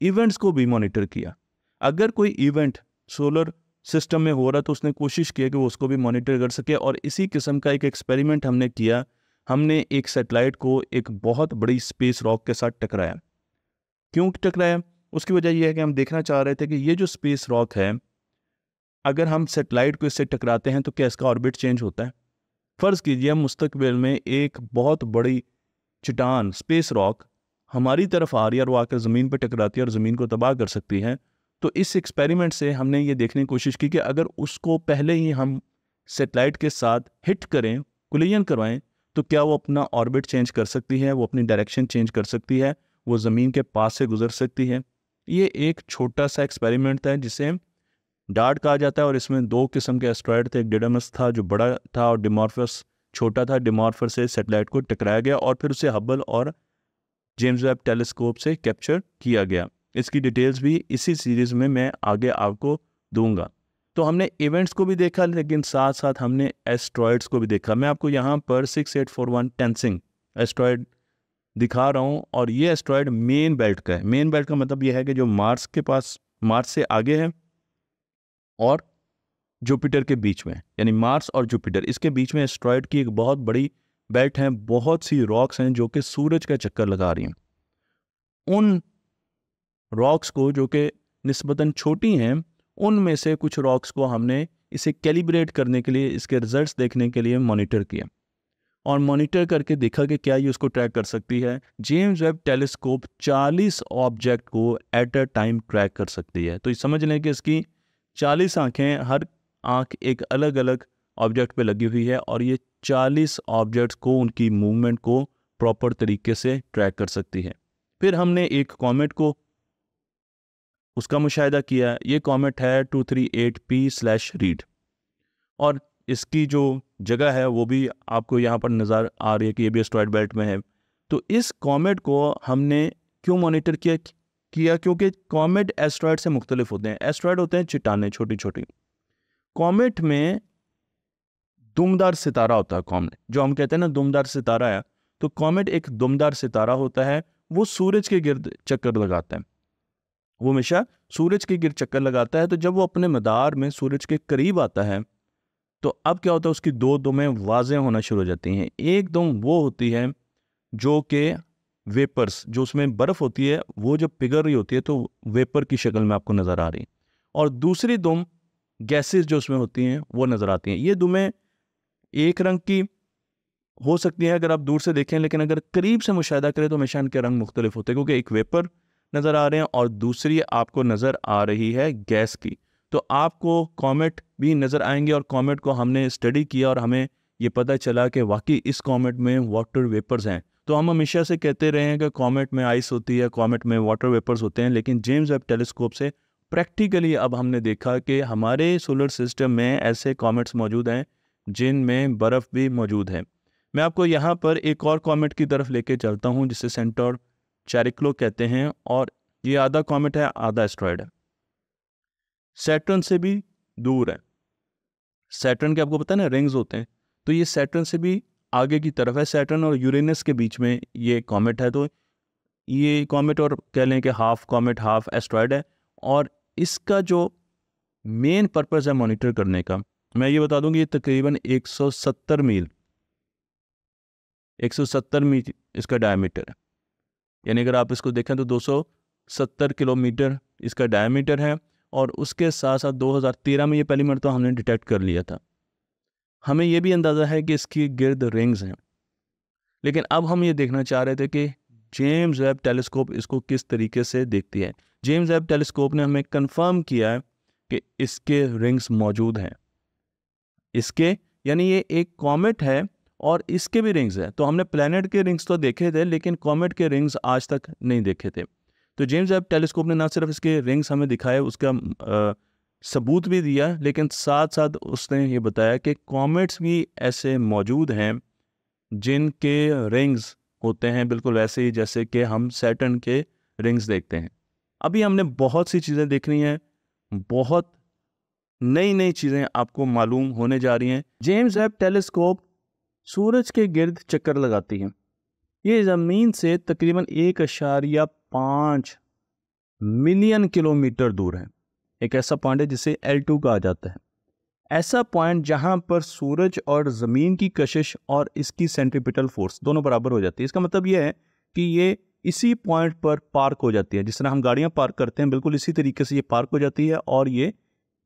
इवेंट्स को भी मॉनिटर किया। अगर कोई इवेंट सोलर सिस्टम में हो रहा तो उसने कोशिश की कि वो उसको भी मॉनिटर कर सके और इसी किस्म का एक एक्सपेरिमेंट हमने किया हमने एक सेटेलाइट को एक बहुत बड़ी स्पेस रॉक के साथ टकराया। क्यों टकराया? उसकी वजह यह है कि हम देखना चाह रहे थे कि ये जो स्पेस रॉक है, अगर हम सेटेलाइट को इससे टकराते हैं तो क्या इसका ऑर्बिट चेंज होता है? फ़र्ज़ कीजिए हम मुस्तकबिल में एक बहुत बड़ी चटान स्पेस रॉक हमारी तरफ़ आ रही है और वो आकर ज़मीन पर टकराती है और ज़मीन को तबाह कर सकती है। तो इस एक्सपेरिमेंट से हमने ये देखने की कोशिश की कि अगर उसको पहले ही हम सेटेलाइट के साथ हिट करें, कुलियन करवाएँ तो क्या वो अपना ऑर्बिट चेंज कर सकती है? वो अपनी डायरेक्शन चेंज कर सकती है? वो ज़मीन के पास से गुजर सकती है? ये एक छोटा सा एक्सपेरिमेंट था जिसे डार्ट कहा जाता है और इसमें दो किस्म के एस्ट्रॉयड थे। एक डिडमस था जो बड़ा था और डिमॉर्फस छोटा था। डिमॉर्फर से सेटेलाइट को टकराया गया और फिर उसे हबल और जेम्स वेब टेलीस्कोप से कैप्चर किया गया। इसकी डिटेल्स भी इसी सीरीज़ में मैं आगे आपको दूँगा। तो हमने इवेंट्स को भी देखा, लेकिन साथ साथ हमने एस्ट्रॉयड्स को भी देखा। मैं आपको यहाँ पर six eight four one Tenzing asteroid दिखा रहा हूँ, और ये एस्ट्रॉयड मेन बेल्ट का है। मेन बेल्ट का मतलब ये है कि जो मार्स के पास मार्स से आगे है, और जुपिटर के बीच में यानी मार्स और जुपिटर इसके बीच में एस्ट्रॉयड की एक बहुत बड़ी बेल्ट है, बहुत सी रॉक्स हैं, जो कि सूरज का चक्कर लगा रही हैं। उन रॉक्स को जो कि नस्बता छोटी हैं उनमें से कुछ रॉक्स को हमने इसे कैलिब्रेट करने के लिए, इसके रिजल्ट्स देखने के लिए मॉनिटर किया। और मॉनिटर करके देखा कि क्या ये उसको ट्रैक कर सकती है। जेम्स वेब टेलीस्कोप 40 ऑब्जेक्ट को एट अ टाइम ट्रैक कर सकती है। तो समझ लें कि इसकी 40 आँखें, हर आँख एक अलग अलग ऑब्जेक्ट पे लगी हुई है और ये 40 ऑब्जेक्ट्स को, उनकी मूवमेंट को प्रॉपर तरीके से ट्रैक कर सकती है। फिर हमने एक कॉमेट को उसका मुशाहिदा किया ये कॉमेट है two three eight P slash Read और इसकी जो जगह है, वो भी आपको यहाँ पर नज़र आ रही है कि ये भी एस्ट्रॉयड बेल्ट में है। तो इस कॉमेट को हमने क्यों मॉनिटर किया किया? क्योंकि कॉमेट एस्ट्रॉयड से मुख्तलिफ़ होते हैं। एस्ट्रॉयड होते हैं चिटाने छोटी छोटी कॉमेट में दुमदार सितारा होता है कॉमेट। जो हम कहते हैं ना, दुमदार सितारा है तो कॉमेट एक दुमदार सितारा होता है। वो सूरज के गिर्द चक्कर लगाता है। वो हमेशा सूरज के गिर चक्कर लगाता है तो जब वो अपने मदार में सूरज के करीब आता है तो अब क्या होता है, उसकी दो दुमें वाजे होना शुरू हो जाती हैं। एक दुम वो होती है, जो कि वेपर्स, जो उसमें बर्फ़ होती है, वो जब पिघल रही होती है तो वेपर की शक्ल में आपको नज़र आ रही और दूसरी दुम गैसेस जो उसमें होती हैं, वो नज़र आती हैं। ये दुमें एक रंग की हो सकती है, अगर आप दूर से देखें, लेकिन अगर करीब से मुशाह करें तो हमेशा इनके रंग मुख्तलिफ़ होते हैं, क्योंकि एक वेपर नज़र आ रहे हैं और दूसरी आपको नज़र आ रही है गैस की। तो आपको कॉमेट भी नज़र आएँगे और कॉमेट को हमने स्टडी किया और हमें ये पता चला कि वाकई इस कॉमेट में वाटर वेपर्स हैं। तो हम हमेशा से कहते रहे हैं कि कॉमेट में आइस होती है, कॉमेट में वाटर वेपर्स होते हैं, लेकिन जेम्स वेब टेलीस्कोप से प्रैक्टिकली अब हमने देखा कि हमारे सोलर सिस्टम में ऐसे कॉमेट्स मौजूद हैं, जिनमें बर्फ़ भी मौजूद है। मैं आपको यहाँ पर एक और कॉमेट की तरफ़ लेके चलता हूँ, जिसे सेंटर चैरिक्लो कहते हैं और ये आधा कॉमेट है, आधा एस्ट्रॉयड है। सैटर्न से भी दूर है। सैटर्न के आपको पता है ना, रिंग्स होते हैं। तो ये सैटर्न से भी आगे की तरफ़ है। सैटर्न और यूरेनस के बीच में ये कॉमेट है। तो ये कॉमेट और कह लें कि हाफ़ कॉमेट, हाफ़ एस्ट्रॉयड है और इसका जो मेन पर्पज़ है मॉनिटर करने का, मैं ये बता दूँ कि ये तकरीबन 170 मील 170 मील इसका डायमीटर है। यानी अगर आप इसको देखें तो 270 किलोमीटर इसका डायमीटर है और उसके साथ साथ 2013 में ये पहली मरतबा हमने डिटेक्ट कर लिया था। हमें यह भी अंदाज़ा है कि इसकी गिर्द रिंग्स हैं। लेकिन अब हम ये देखना चाह रहे थे कि जेम्स वेब टेलीस्कोप इसको किस तरीके से देखती है। जेम्स वेब टेलीस्कोप ने हमें कंफर्म किया है कि इसके रिंग्स मौजूद हैं। इसके, यानी ये एक कॉमेट है और इसके भी रिंग्स हैं। तो हमने प्लानट के रिंग्स तो देखे थे लेकिन कॉमेट के रिंग्स आज तक नहीं देखे थे। तो जेम्स वेब टेलीस्कोप ने ना सिर्फ़ इसके रिंग्स हमें दिखाए उसका आ, सबूत भी दिया लेकिन साथ साथ उसने ये बताया कि कॉमेट्स भी ऐसे मौजूद हैं जिनके रिंग्स होते हैं बिल्कुल वैसे ही जैसे कि हम सैटन के रिंग्स देखते हैं। अभी हमने बहुत सी चीज़ें देखनी हैं बहुत नई नई चीज़ें आपको मालूम होने जा रही हैं। जेम्स वेब टेलीस्कोप सूरज के गिर्द चक्कर लगाती हैं। ये ज़मीन से तकरीबन एक अशारिया पाँच मिलियन किलोमीटर दूर है। एक ऐसा पॉइंट है जिसे एल टू कहा जाता है। ऐसा पॉइंट जहाँ पर सूरज और ज़मीन की कशिश और इसकी सेंट्रीपिटल फोर्स दोनों बराबर हो जाती है। इसका मतलब यह है कि ये इसी पॉइंट पर पार्क हो जाती है। जिस तरह हम गाड़ियाँ पार्क करते हैं, बिल्कुल इसी तरीके से ये पार्क हो जाती है और ये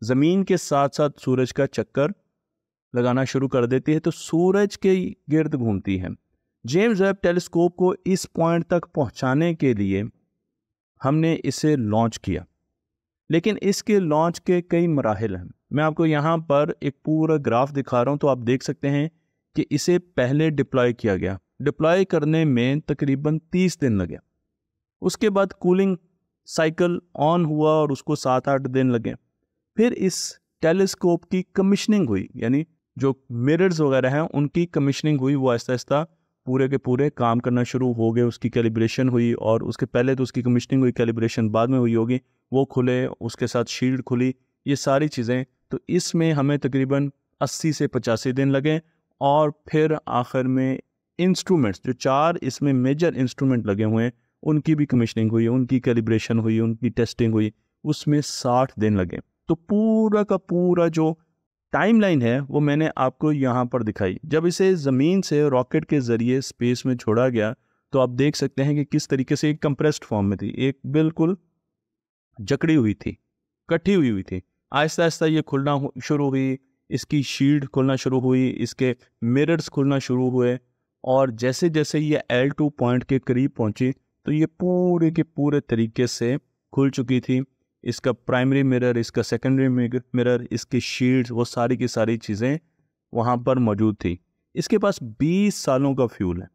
ज़मीन के साथ साथ सूरज का चक्कर लगाना शुरू कर देती है तो सूरज के गिर्द घूमती है। जेम्स वेब टेलीस्कोप को इस पॉइंट तक पहुँचाने के लिए हमने इसे लॉन्च किया। लेकिन इसके लॉन्च के कई मराहल हैं। मैं आपको यहाँ पर एक पूरा ग्राफ दिखा रहा हूँ तो आप देख सकते हैं कि इसे पहले डिप्लॉय किया गया। डिप्लॉय करने में तकरीबन तीस दिन लगे। उसके बाद कूलिंग साइकिल ऑन हुआ और उसको सात आठ दिन लगे। फिर इस टेलीस्कोप की कमीशनिंग हुई, यानी जो मिरर्स वगैरह हैं, उनकी कमीशनिंग हुई, वो आहिस्ता आहिस्ता पूरे के पूरे काम करना शुरू हो गए, उसकी कैलिब्रेशन हुई और उसके पहले तो उसकी कमीशनिंग हुई कैलिब्रेशन बाद में हुई होगी, वो खुले, उसके साथ शील्ड खुली, ये सारी चीज़ें। तो इसमें हमें तकरीबन 80 से पचासी दिन लगे और फिर आखिर में इंस्ट्रूमेंट्स जो चार इसमें मेजर इंस्ट्रूमेंट लगे हुए हैं, उनकी भी कमीशनिंग हुई, उनकी कैलिब्रेशन हुई, उनकी टेस्टिंग हुई, उसमें साठ दिन लगे। तो पूरा का पूरा जो टाइमलाइन है, वो मैंने आपको यहाँ पर दिखाई। जब इसे ज़मीन से रॉकेट के ज़रिए स्पेस में छोड़ा गया तो आप देख सकते हैं कि किस तरीके से एक कंप्रेस्ड फॉर्म में थी। एक बिल्कुल जकड़ी हुई थी कट्ठी हुई हुई थी। आहिस्ता आहिस्ता ये खुलना शुरू हुई, इसकी शील्ड खुलना शुरू हुई, इसके मिरर्स खुलना शुरू हुए, और जैसे जैसे ये एल टू पॉइंट के करीब पहुँची तो ये पूरे के पूरे तरीके से खुल चुकी थी। इसका प्राइमरी मिरर इसका सेकेंडरी मिरर इसकी शील्ड्स वो सारी की सारी चीज़ें वहाँ पर मौजूद थी। इसके पास 20 सालों का फ्यूल है।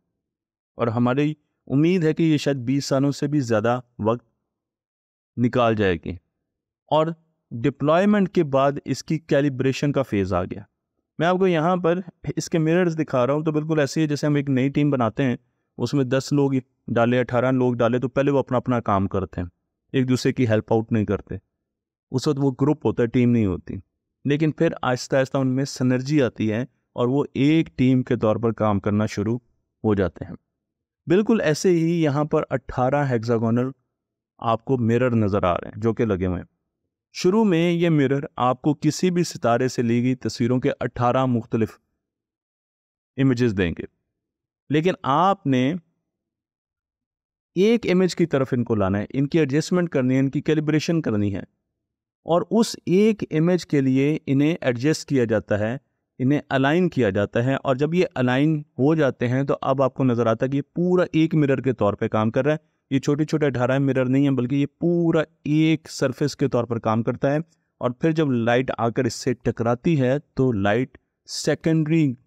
और हमारी उम्मीद है कि ये शायद 20 सालों से भी ज़्यादा वक्त निकाल जाएगी। और डिप्लॉयमेंट के बाद इसकी कैलिब्रेशन का फ़ेज़ आ गया। मैं आपको यहाँ पर इसके मिरर्स दिखा रहा हूँ तो बिल्कुल ऐसे ही जैसे हम एक नई टीम बनाते हैं, उसमें दस लोग डाले, अठारह लोग डाले तो पहले वो अपना अपना काम करते हैं। एक दूसरे की हेल्प आउट नहीं करते। उस वक्त वो ग्रुप होता है टीम नहीं होती। लेकिन फिर आहिस्ता आहिस्ता उनमें सनर्जी आती है और वो एक टीम के तौर पर काम करना शुरू हो जाते हैं। बिल्कुल ऐसे ही यहाँ पर 18 हेक्सागोनल आपको मिरर नज़र आ रहे हैं, जो कि लगे हुए हैं। शुरू में ये मिरर आपको किसी भी सितारे से ली गई तस्वीरों के 18 मुख्तलिफ़ इमेजेस देंगे। लेकिन आपने एक इमेज की तरफ़ इनको लाना है, इनकी एडजस्टमेंट करनी है, इनकी कैलिब्रेशन करनी है। और उस एक इमेज के लिए इन्हें एडजस्ट किया जाता है, इन्हें अलाइन किया जाता है और जब ये अलाइन हो जाते हैं तो अब आपको नज़र आता है कि ये पूरा एक मिरर के तौर पे काम कर रहा है। ये छोटे छोटे अठारह मिरर नहीं है, बल्कि ये पूरा एक सरफेस के तौर पर काम करता है। और फिर जब लाइट आकर इससे टकराती है तो लाइट सेकेंडरी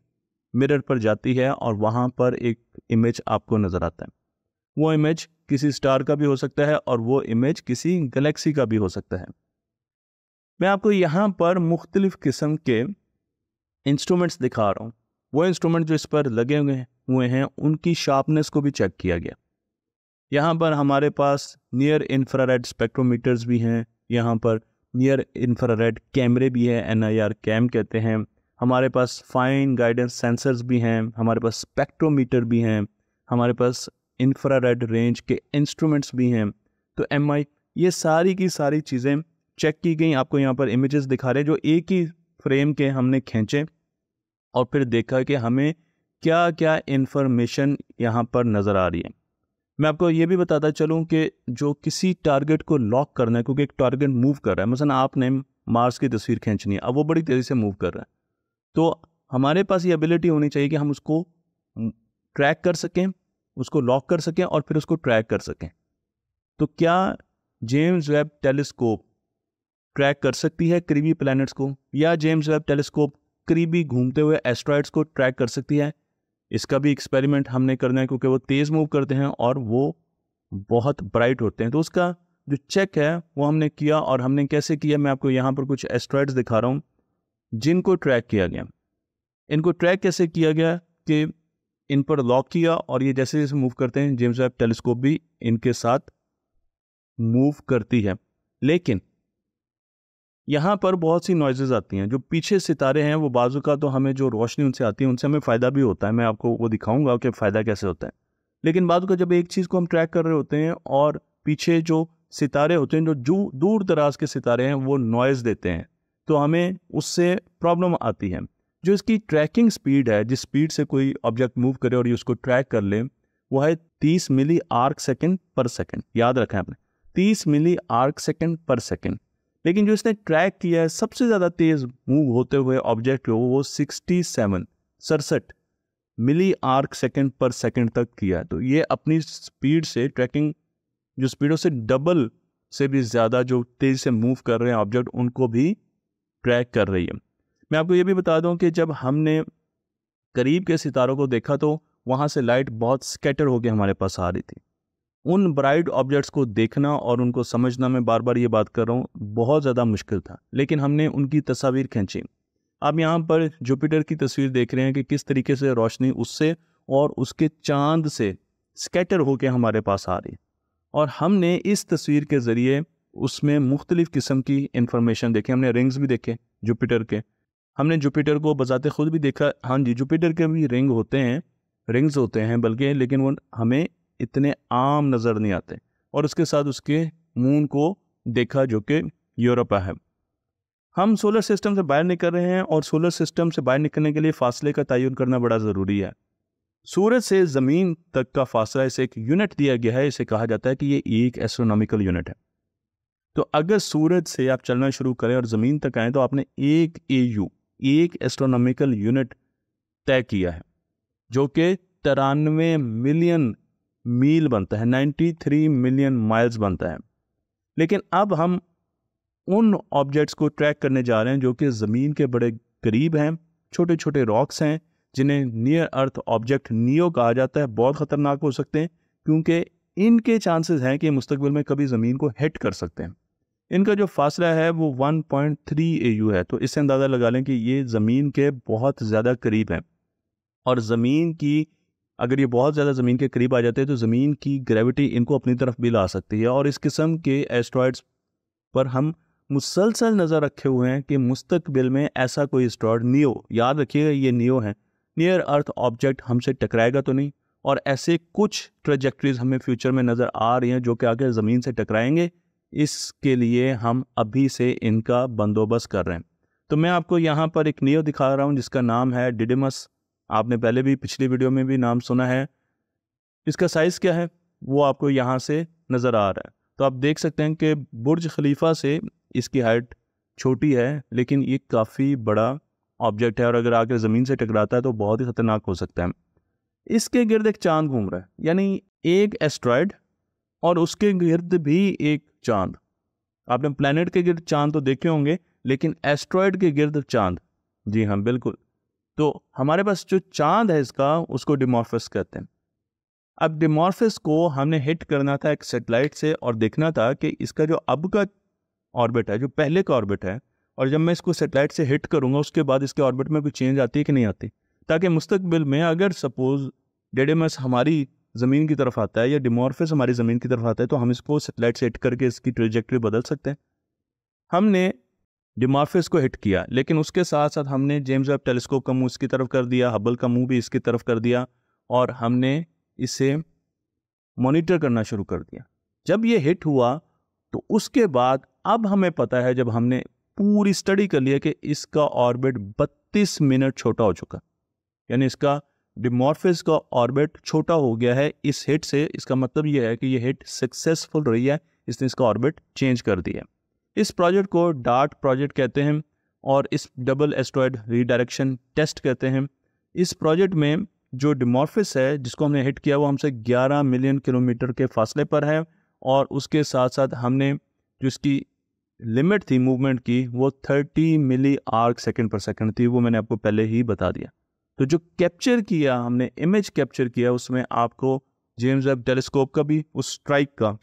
मिरर पर जाती है और वहाँ पर एक इमेज आपको नज़र आता है। वो इमेज किसी स्टार का भी हो सकता है और वो इमेज किसी गैलेक्सी का भी हो सकता है। मैं आपको यहाँ पर मुख्तलिफ़ किस्म के इंस्ट्रूमेंट्स दिखा रहा हूँ। वो इंस्ट्रूमेंट जो इस पर लगे हुए हुए हैं, उनकी शार्पनेस को भी चेक किया गया। यहाँ पर हमारे पास नियर इंफ्रारेड स्पेक्ट्रोमीटर्स भी हैं, यहाँ पर नियर इंफ्रारेड कैमरे भी हैं एन आई आर कैम कहते हैं। हमारे पास फाइन गाइडेंस सेंसर्स भी हैं, हमारे पास स्पेक्ट्रोमीटर भी हैं, हमारे पास इंफ्रारेड रेंज के इंस्ट्रूमेंट्स भी हैं। तो एम आई ये सारी की सारी चीज़ें चेक की गई। आपको यहाँ पर इमेजेस दिखा रहे जो एक ही फ्रेम के हमने खींचे और फिर देखा कि हमें क्या क्या इन्फॉर्मेशन यहाँ पर नज़र आ रही है। मैं आपको ये भी बताता चलूँ कि जो किसी टारगेट को लॉक करना है, क्योंकि एक टारगेट मूव कर रहा है। मसलन आपने मार्स की तस्वीर खींचनी है, अब वो बड़ी तेज़ी से मूव कर रहा है। तो हमारे पास ये एबिलिटी होनी चाहिए कि हम उसको ट्रैक कर सकें उसको लॉक कर सकें और फिर उसको ट्रैक कर सकें। तो क्या जेम्स वेब टेलीस्कोप ट्रैक कर सकती है करीबी प्लैनेट्स को? या जेम्स वेब टेलीस्कोप करीबी घूमते हुए एस्ट्रॉयड्स को ट्रैक कर सकती है? इसका भी एक्सपेरिमेंट हमने करना है क्योंकि वो तेज़ मूव करते हैं और वो बहुत ब्राइट होते हैं। तो उसका जो चेक है, वो हमने किया और हमने कैसे किया? मैं आपको यहाँ पर कुछ एस्ट्रॉयड्स दिखा रहा हूँ, जिनको ट्रैक किया गया। इनको ट्रैक कैसे किया गया कि इन पर लॉक किया और ये जैसे जैसे मूव करते हैं जेम्स वेब टेलीस्कोप भी इनके साथ मूव करती है। लेकिन यहाँ पर बहुत सी नॉइजेज आती हैं, जो पीछे सितारे हैं, वो बाजू का तो हमें जो रोशनी उनसे आती है, उनसे हमें फ़ायदा भी होता है। मैं आपको वो दिखाऊँगा कि फ़ायदा कैसे होता है। लेकिन बाजू का जब एक चीज़ को हम ट्रैक कर रहे होते हैं और पीछे जो सितारे होते हैं, जो दूर दराज के सितारे हैं, वो नॉइज़ देते हैं तो हमें उससे प्रॉब्लम आती है। जो इसकी ट्रैकिंग स्पीड है, जिस स्पीड से कोई ऑब्जेक्ट मूव करे और ये उसको ट्रैक कर ले, वो है तीस milli arc second per second याद रखें आपने, तीस milli arc second per second लेकिन जो इसने ट्रैक किया है, सबसे ज़्यादा तेज़ मूव होते हुए ऑब्जेक्ट हो, वो सिक्सटी सेवन सड़सठ milli arc second per second तक किया है। तो ये अपनी स्पीड से ट्रैकिंग जो स्पीडों से डबल से भी ज़्यादा जो तेज़ी से मूव कर रहे हैं ऑब्जेक्ट उनको भी ट्रैक कर रही है। मैं आपको ये भी बता दूँ कि जब हमने करीब के सितारों को देखा तो वहाँ से लाइट बहुत स्कैटर होकर हमारे पास आ रही थी। उन ब्राइट ऑब्जेक्ट्स को देखना और उनको समझना मैं बार बार ये बात कर रहा हूँ, बहुत ज़्यादा मुश्किल था, लेकिन हमने उनकी तस्वीर खींची। आप यहाँ पर जुपिटर की तस्वीर देख रहे हैं कि किस तरीके से रोशनी उससे और उसके चाँद से स्कैटर होकर हमारे पास आ रही। और हमने इस तस्वीर के ज़रिए उसमें मुख्तलिफ़ किस्म की इंफॉर्मेशन देखी, हमने रिंग्स भी देखे जुपिटर के। हमने जुपिटर को बजाते खुद भी देखा। हाँ जी, जुपिटर के भी रिंग होते हैं, रिंग्स होते हैं बल्कि, लेकिन वो हमें इतने आम नज़र नहीं आते। और उसके साथ उसके मून को देखा जो कि यूरोपा है। हम सोलर सिस्टम से बाहर निकल रहे हैं और सोलर सिस्टम से बाहर निकलने के लिए फासले का तयन करना बड़ा ज़रूरी है। सूरज से ज़मीन तक का फासला इसे एक यूनिट दिया गया है। इसे कहा जाता है कि ये एक एस्ट्रोनॉमिकल यूनिट है। तो अगर सूरज से आप चलना शुरू करें और ज़मीन तक आए तो आपने एक ए यू एक एस्ट्रोनॉमिकल यूनिट तय किया है, जो कि तिरानवे मिलियन मील बनता है 93 मिलियन माइल्स बनता है। लेकिन अब हम उन ऑब्जेक्ट्स को ट्रैक करने जा रहे हैं, जो कि ज़मीन के बड़े करीब हैं छोटे छोटे रॉक्स हैं, जिन्हें नियर अर्थ ऑब्जेक्ट नियो कहा जाता है। बहुत ख़तरनाक हो सकते हैं, क्योंकि इनके चांसेस हैं कि मुस्तबिल में कभी ज़मीन को हिट कर सकते हैं। इनका जो फासला है वो 1.3 पॉइंट है। तो इससे अंदाज़ा लगा लें कि ये ज़मीन के बहुत ज़्यादा करीब हैं। और ज़मीन की, अगर ये बहुत ज़्यादा ज़मीन के करीब आ जाते हैं तो ज़मीन की ग्रेविटी इनको अपनी तरफ़ भी ला सकती है। और इस किस्म के एस्ट्रॉयड्स पर हम मुसलसल नज़र रखे हुए हैं कि मुस्तकबिल में ऐसा कोई एस्ट्रॉयड नियो याद रखिएगा ये नियो है। नियर अर्थ ऑब्जेक्ट हमसे टकराएगा तो नहीं। और ऐसे कुछ ट्रजेक्ट्रीज हमें फ्यूचर में नज़र आ रही हैं जो कि आगे ज़मीन से टकराएँगे। इसके लिए हम अभी से इनका बंदोबस्त कर रहे हैं। तो मैं आपको यहाँ पर एक नियो दिखा रहा हूँ जिसका नाम है डिडिमस। आपने पहले भी पिछली वीडियो में भी नाम सुना है। इसका साइज़ क्या है? वो आपको यहाँ से नज़र आ रहा है। तो आप देख सकते हैं कि बुर्ज खलीफा से इसकी हाइट छोटी है, लेकिन ये काफ़ी बड़ा ऑब्जेक्ट है और अगर आकर ज़मीन से टकराता है तो बहुत ही ख़तरनाक हो सकता है। इसके गिर्द एक चाँद घूम रहा है। यानी एक एस्ट्रॉयड और उसके गिर्द भी एक चाँद। आपने प्लानट के गिर्द चाँद तो देखे होंगे, लेकिन एस्ट्रॉयड के गिर्द चाँद। जी हाँ बिल्कुल। तो हमारे पास जो चाँद है इसका, उसको डिमॉर्फस कहते हैं। अब डिमॉर्फस को हमने हिट करना था एक सेटेलाइट से और देखना था कि इसका जो अब का ऑर्बिट है, जो पहले का ऑर्बिट है, और जब मैं इसको सेटेलाइट से हिट करूँगा, उसके बाद इसके ऑर्बिट में कोई चेंज आती है कि नहीं आती? ताकि मुस्तकबिल में अगर सपोज़ डेडेमस हमारी ज़मीन की तरफ़ आता है या डिमोरफिस हमारी ज़मीन की तरफ़ आता है तो हम इसको सेटेलाइट से हिट करके इसकी ट्रेजेक्ट्री बदल सकते हैं। हमने डिमॉर्फिस को हिट किया, लेकिन उसके साथ साथ हमने जेम्स वेब टेलीस्कोप का मुँह इसकी तरफ़ कर दिया हबल का मुँह भी इसकी तरफ़ कर दिया, और हमने इसे मॉनिटर करना शुरू कर दिया। जब ये हिट हुआ तो उसके बाद अब हमें पता है, जब हमने पूरी स्टडी कर लिया कि इसका ऑर्बिट 32 मिनट छोटा हो चुका, यानी इसका डिमॉर्फिस का ऑर्बिट छोटा हो गया है, इस हिट से इसका मतलब यह है कि ये हिट सक्सेसफुल रही है, इसने इसका ऑर्बिट चेंज कर दिया। इस प्रोजेक्ट को डार्ट प्रोजेक्ट कहते हैं और इस डबल एस्ट्रॉयड रीडायरेक्शन टेस्ट कहते हैं। इस प्रोजेक्ट में जो डिमॉर्फिस है, जिसको हमने हिट किया, वो हमसे 11 मिलियन किलोमीटर के फासले पर है और उसके साथ साथ हमने जो इसकी लिमिट थी मूवमेंट की, वो 30 milli arc second per second थी, वो मैंने आपको पहले ही बता दिया। तो जो कैप्चर किया, हमने इमेज कैप्चर किया, उसमें आपको जेम्स वेब टेलीस्कोप का भी, उस स्ट्राइक का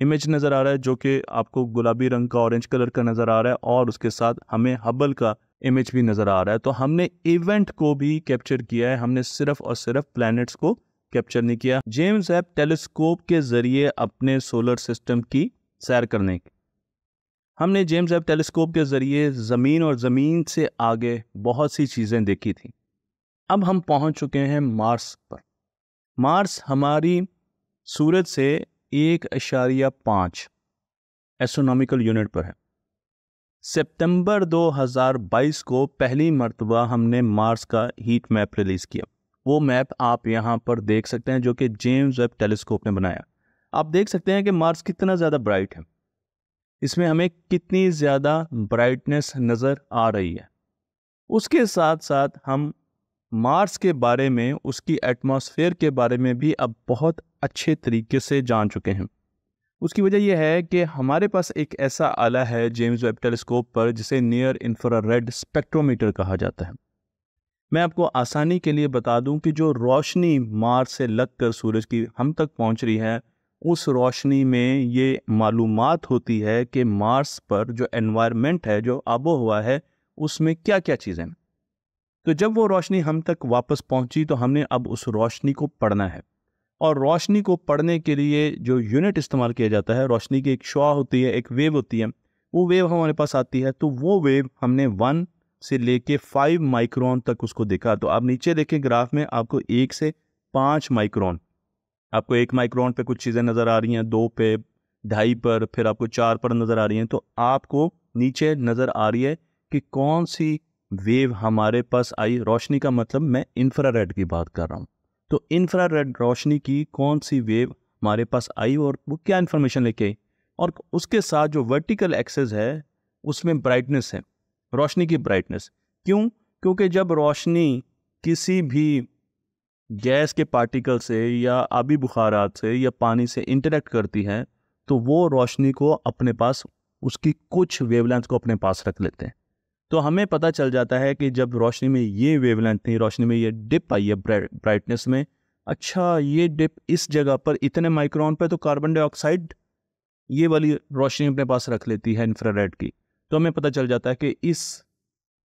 इमेज नज़र आ रहा है, जो कि आपको गुलाबी रंग का ऑरेंज कलर का नज़र आ रहा है और उसके साथ हमें हबल का इमेज भी नज़र आ रहा है। तो हमने इवेंट को भी कैप्चर किया है, हमने सिर्फ़ और सिर्फ़ प्लैनेट्स को कैप्चर नहीं किया। जेम्स वेब टेलीस्कोप के ज़रिए अपने सोलर सिस्टम की सैर करने की। हमने जेम्स वेब टेलीस्कोप के ज़रिए ज़मीन और ज़मीन से आगे बहुत सी चीज़ें देखी थी। अब हम पहुँच चुके हैं मार्स पर। मार्स हमारी सूरज से एक अशारिया पाँच एस्ट्रोनॉमिकल यूनिट पर है। सितंबर 2022 को पहली मरतबा हमने मार्स का हीट मैप रिलीज़ किया। वो मैप आप यहाँ पर देख सकते हैं जो कि जेम्स वेब टेलीस्कोप ने बनाया। आप देख सकते हैं कि मार्स कितना ज़्यादा ब्राइट है। इसमें हमें कितनी ज़्यादा ब्राइटनेस नज़र आ रही है। उसके साथ साथ हम मार्स के बारे में, उसकी एटमॉस्फेयर के बारे में भी अब बहुत अच्छे तरीके से जान चुके हैं। उसकी वजह यह है कि हमारे पास एक ऐसा आला है जेम्स वेब टेलीस्कोप पर, जिसे नियर इंफ्रारेड स्पेक्ट्रोमीटर कहा जाता है। मैं आपको आसानी के लिए बता दूँ कि जो रोशनी मार्स से लगकर सूरज की हम तक पहुँच रही है, उस रोशनी में ये मालूम होती है कि मार्स पर जो एनवायरनमेंट है, जो आबो हुआ है, उसमें क्या क्या चीज़ें तो जब वो रोशनी हम तक वापस पहुँची तो हमने अब उस रोशनी को पढ़ना है। और रोशनी को पढ़ने के लिए जो यूनिट इस्तेमाल किया जाता है, रोशनी की एक शुआ होती है, एक वेव होती है, वो वेव हमारे पास आती है तो वो वेव हमने वन से लेके फाइव माइक्रोन तक उसको देखा। तो आप नीचे देखें ग्राफ में, आपको एक से पाँच माइक्रोन आपको एक माइक्रोन पे कुछ चीज़ें नज़र आ रही हैं, दो पे, ढाई पर, फिर आपको चार पर नज़र आ रही हैं तो आपको नीचे नज़र आ रही है कि कौन सी वेव हमारे पास आई, रोशनी का मतलब मैं इंफ्रारेड की बात कर रहा हूँ। तो इंफ्रारेड रोशनी की कौन सी वेव हमारे पास आई और वो क्या इन्फॉर्मेशन लेके आई? और उसके साथ जो वर्टिकल एक्सेस है, उसमें ब्राइटनेस है, रोशनी की ब्राइटनेस क्यों? क्योंकि जब रोशनी किसी भी गैस के पार्टिकल से या आबी बुखारात से या पानी से इंटरेक्ट करती है तो वो रोशनी को अपने पास, उसकी कुछ वेवलेंथ को अपने पास रख लेते हैं। तो हमें पता चल जाता है कि जब रोशनी में ये वेवलेंथ थी, रोशनी में ये डिप आई है ब्राइटनेस में अच्छा ये डिप इस जगह पर इतने माइक्रोन पे तो कार्बन डाइऑक्साइड ये वाली रोशनी अपने पास रख लेती है इंफ्रारेड की। तो हमें पता चल जाता है कि इस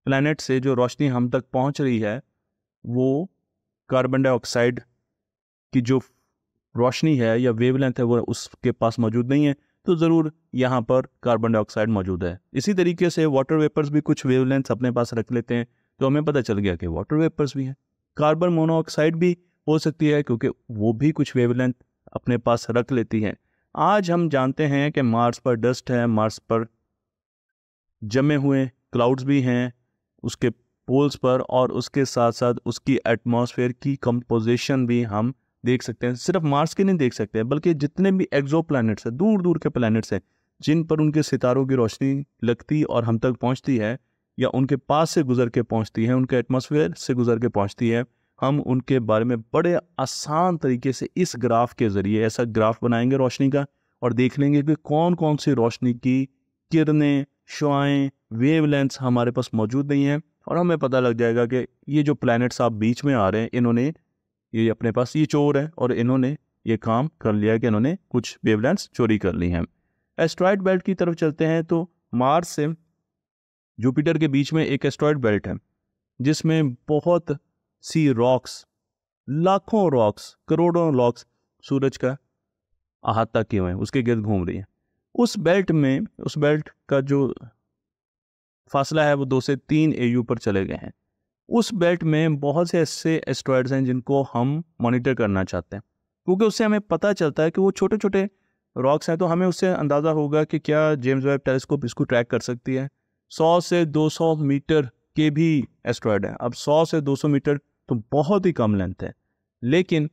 प्लानट से जो रोशनी हम तक पहुँच रही है, वो कार्बन डाइऑक्साइड की जो रोशनी है या वेवलेंथ है, वो उसके पास मौजूद नहीं है। तो ज़रूर यहाँ पर कार्बन डाइऑक्साइड मौजूद है। इसी तरीके से वाटर वेपर्स भी कुछ वेवलेंथ अपने पास रख लेते हैं तो हमें पता चल गया कि वाटर वेपर्स भी हैं। कार्बन मोनोऑक्साइड भी हो सकती है, क्योंकि वो भी कुछ वेवलेंथ अपने पास रख लेती हैं। आज हम जानते हैं कि मार्स पर डस्ट है मार्स पर जमे हुए क्लाउड्स भी हैं, उसके पोल्स पर और उसके साथ साथ उसकी एटमॉस्फेयर की कंपोजिशन भी हम देख सकते हैं, सिर्फ़ मार्स के नहीं देख सकते हैं, बल्कि जितने भी एक्जो प्लानट्स हैं दूर दूर के प्लानट्स हैं, जिन पर उनके सितारों की रोशनी लगती और हम तक पहुँचती है, या उनके पास से गुजर के पहुँचती है, उनके एटमॉस्फेयर से गुजर के पहुँचती है, हम उनके बारे में बड़े आसान तरीके से इस ग्राफ के ज़रिए, ऐसा ग्राफ बनाएँगे रोशनी का और देख लेंगे कि कौन कौन सी रोशनी की किरणें, शुआएँ वेव हमारे पास मौजूद नहीं हैं, और हमें पता लग जाएगा कि ये जो प्लैनेट्स आप बीच में आ रहे हैं, इन्होंने ये अपने पास ये चोर है और इन्होंने ये काम कर लिया कि इन्होंने कुछ वेवलेंस चोरी कर ली हैं। एस्ट्रॉयड बेल्ट की तरफ़ चलते हैं तो मार्स से जुपिटर के बीच में एक एस्ट्रॉयड बेल्ट है, जिसमें बहुत सी रॉक्स लाखों रॉक्स करोड़ों रॉक्स सूरज का अहाता किए हुए हैं, उसके गिर्द घूम रही है। उस बेल्ट में, उस बेल्ट का जो फासला है वो दो से तीन ए पर चले गए हैं। उस बेल्ट में बहुत से ऐसे एस्ट्रॉयड्स हैं जिनको हम मॉनिटर करना चाहते हैं। क्योंकि उससे हमें पता चलता है कि वो छोटे छोटे रॉक्स हैं तो हमें उससे अंदाज़ा होगा कि क्या जेम्स वेब टेलीस्कोप इसको ट्रैक कर सकती है। सौ से दो सौ मीटर के भी एस्ट्रॉयड हैं। अब सौ से दो सौ मीटर तो बहुत ही कम लेंथ है। लेकिन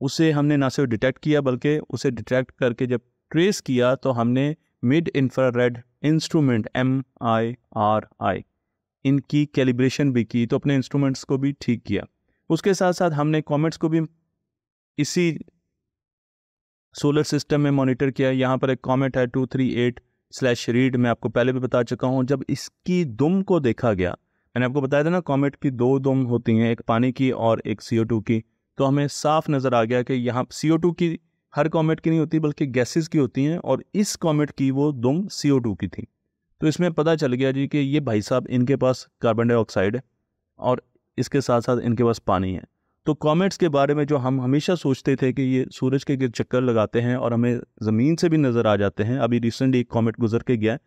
उसे हमने ना सिर्फ़ डिटेक्ट किया, बल्कि उसे डिटेक्ट करके जब ट्रेस किया तो हमने mid infrared instrument M I R I इनकी कैलिब्रेशन भी की तो अपने इंस्ट्रूमेंट्स को भी ठीक किया। उसके साथ साथ हमने कॉमेट्स को भी इसी सोलर सिस्टम में मॉनिटर किया। यहाँ पर एक कॉमेट है two three eight slash Read मैं आपको पहले भी बता चुका हूँ। जब इसकी दुम को देखा गया, मैंने आपको बताया था ना कॉमेट की दो दुम होती हैं, एक पानी की और एक सी की तो हमें साफ़ नज़र आ गया कि यहाँ सी की हर कॉमेट की नहीं होती, बल्कि गैसेस की होती हैं, और इस कॉमेट की वो दुम सी की थी। तो इसमें पता चल गया जी कि ये भाई साहब इनके पास कार्बन डाइऑक्साइड है और इसके साथ साथ इनके पास पानी है। तो कॉमेट्स के बारे में जो हम हमेशा सोचते थे कि ये सूरज के गिर चक्कर लगाते हैं और हमें ज़मीन से भी नज़र आ जाते हैं, अभी रिसेंटली एक कॉमेट गुजर के गया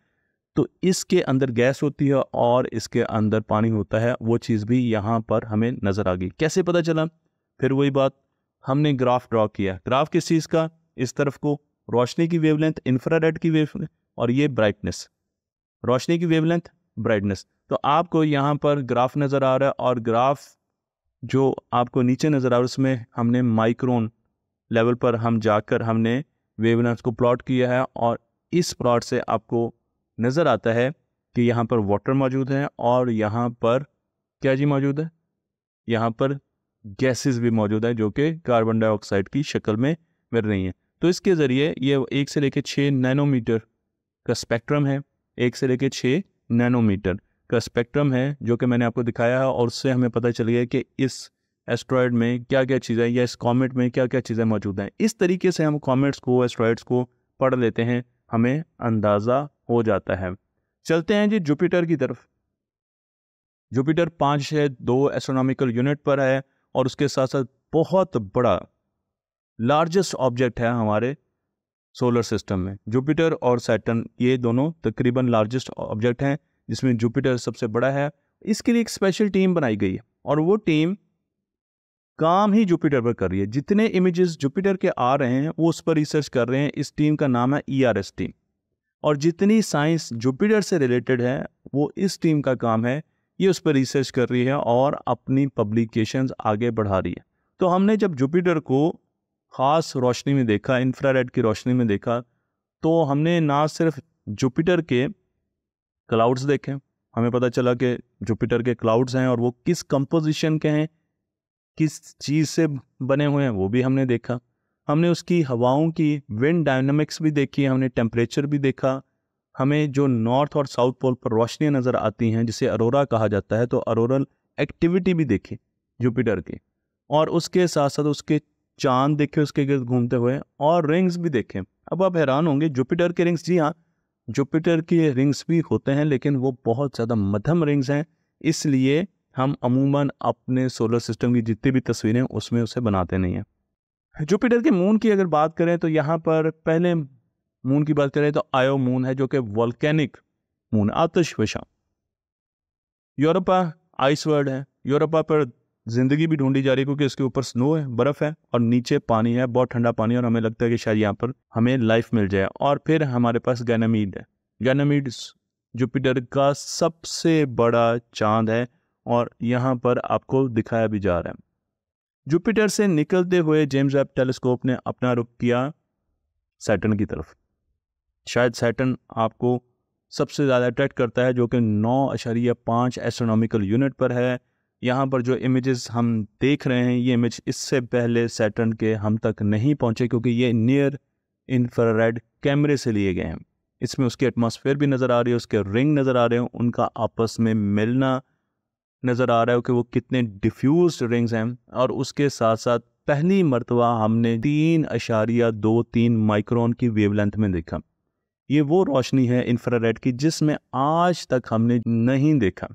तो इसके अंदर गैस होती है और इसके अंदर पानी होता है, वो चीज़ भी यहाँ पर हमें नज़र आ गई। कैसे पता चला? फिर वही बात, हमने ग्राफ ड्रॉ किया। ग्राफ किस चीज़ का? इस तरफ़ को रोशनी की वेवलेंथ इंफ्रारेड की वेव और ये ब्राइटनेस रोशनी की वेवलेंथ ब्राइटनेस तो आपको यहाँ पर ग्राफ नज़र आ रहा है और ग्राफ जो आपको नीचे नज़र आ रहा है, उसमें हमने माइक्रोन लेवल पर हम जाकर हमने वेवलेंथ को प्लॉट किया है और इस प्लॉट से आपको नज़र आता है कि यहाँ पर वाटर मौजूद है और यहाँ पर क्या जी मौजूद है? यहाँ पर गैसेस भी मौजूद है जो कि कार्बन डाइऑक्साइड की शक्ल में मिल रही हैं। तो इसके ज़रिए ये एक से लेकर छः नैनोमीटर का स्पेक्ट्रम है। एक से लेकर छः नैनोमीटर का स्पेक्ट्रम है, जो कि मैंने आपको दिखाया है, और उससे हमें पता चल गया कि इस एस्ट्रॉयड में क्या क्या चीज़ें या इस कॉमेट में क्या क्या चीज़ें मौजूद हैं। इस तरीके से हम कॉमेट्स को, एस्ट्रॉयड्स को पढ़ लेते हैं, हमें अंदाज़ा हो जाता है। चलते हैं जी जुपिटर की तरफ़। जुपिटर पाँच है दो एस्ट्रोनॉमिकल यूनिट पर है, और उसके साथ साथ बहुत बड़ा, लार्जेस्ट ऑब्जेक्ट है हमारे सोलर सिस्टम में। जुपिटर और सैटर्न, ये दोनों तकरीबन लार्जेस्ट ऑब्जेक्ट हैं, जिसमें जुपिटर सबसे बड़ा है। इसके लिए एक स्पेशल टीम बनाई गई है, और वो टीम काम ही जुपिटर पर कर रही है। जितने इमेजेस जुपिटर के आ रहे हैं, वो उस पर रिसर्च कर रहे हैं। इस टीम का नाम है ई आर एस टीम और जितनी साइंस जुपिटर से रिलेटेड है, वो इस टीम का काम है। ये उस पर रिसर्च कर रही है और अपनी पब्लिकेशंस आगे बढ़ा रही है। तो हमने जब जुपिटर को ख़ास रोशनी में देखा इंफ्रारेड की रोशनी में देखा तो हमने ना सिर्फ़ जुपिटर के क्लाउड्स देखे। हमें पता चला कि जुपिटर के क्लाउड्स हैं और वो किस कंपोजिशन के हैं, किस चीज़ से बने हुए हैं, वो भी हमने देखा। हमने उसकी हवाओं की विंड डायनामिक्स भी देखी, हमने टेम्परेचर भी देखा। हमें जो नॉर्थ और साउथ पोल पर रोशनियाँ नज़र आती हैं, जिसे अरोरा कहा जाता है तो अरोरल एक्टिविटी भी देखी जुपिटर की। और उसके साथ साथ उसके चाँद देखे, उसके गिर्द घूमते हुए, और रिंग्स भी देखे। अब आप हैरान होंगे जुपिटर के रिंग्स जी हाँ जुपिटर के रिंग्स भी होते हैं, लेकिन वो बहुत ज़्यादा मध्यम रिंग्स हैं, इसलिए हम अमूमन अपने सोलर सिस्टम की जितनी भी तस्वीरें उसमें उसे बनाते नहीं हैं। जुपिटर के मून की अगर बात करें तो यहाँ पर पहले मून की बात करें तो आयो मून है, जो कि वॉल्केनिक मून आतिश विषा यूरोपा आइस वर्ड है। यूरोपा पर ज़िंदगी भी ढूंढी जा रही है क्योंकि इसके ऊपर स्नो है, बर्फ़ है और नीचे पानी है, बहुत ठंडा पानी है और हमें लगता है कि शायद यहाँ पर हमें लाइफ मिल जाए। और फिर हमारे पास गैनामीड है। गैनामीड जुपिटर का सबसे बड़ा चाँद है और यहाँ पर आपको दिखाया भी जा रहा है। जुपिटर से निकलते हुए जेम्स वेब टेलीस्कोप ने अपना रुख किया सैटर्न की तरफ़। शायद सैटर्न आपको सबसे ज़्यादा अट्रैक्ट करता है जो कि नौ अशरिया पाँच एस्ट्रोनॉमिकल यूनिट पर है। यहाँ पर जो इमेजेस हम देख रहे हैं, ये इमेज इससे पहले सैटर्न के हम तक नहीं पहुँचे क्योंकि ये नियर इन्फ्रारेड कैमरे से लिए गए हैं। इसमें उसके एटमॉस्फेयर भी नज़र आ रही है, उसके रिंग नज़र आ रहे हैं, उनका आपस में मिलना नज़र आ रहा है कि वो कितने डिफ्यूज रिंग्स हैं। और उसके साथ साथ पहली मरतबा हमने तीन अशारिया दो तीन माइक्रोन की वेवलेंथ में देखा। ये वो रोशनी है इंफ्रारेड की जिसमें आज तक हमने नहीं देखा।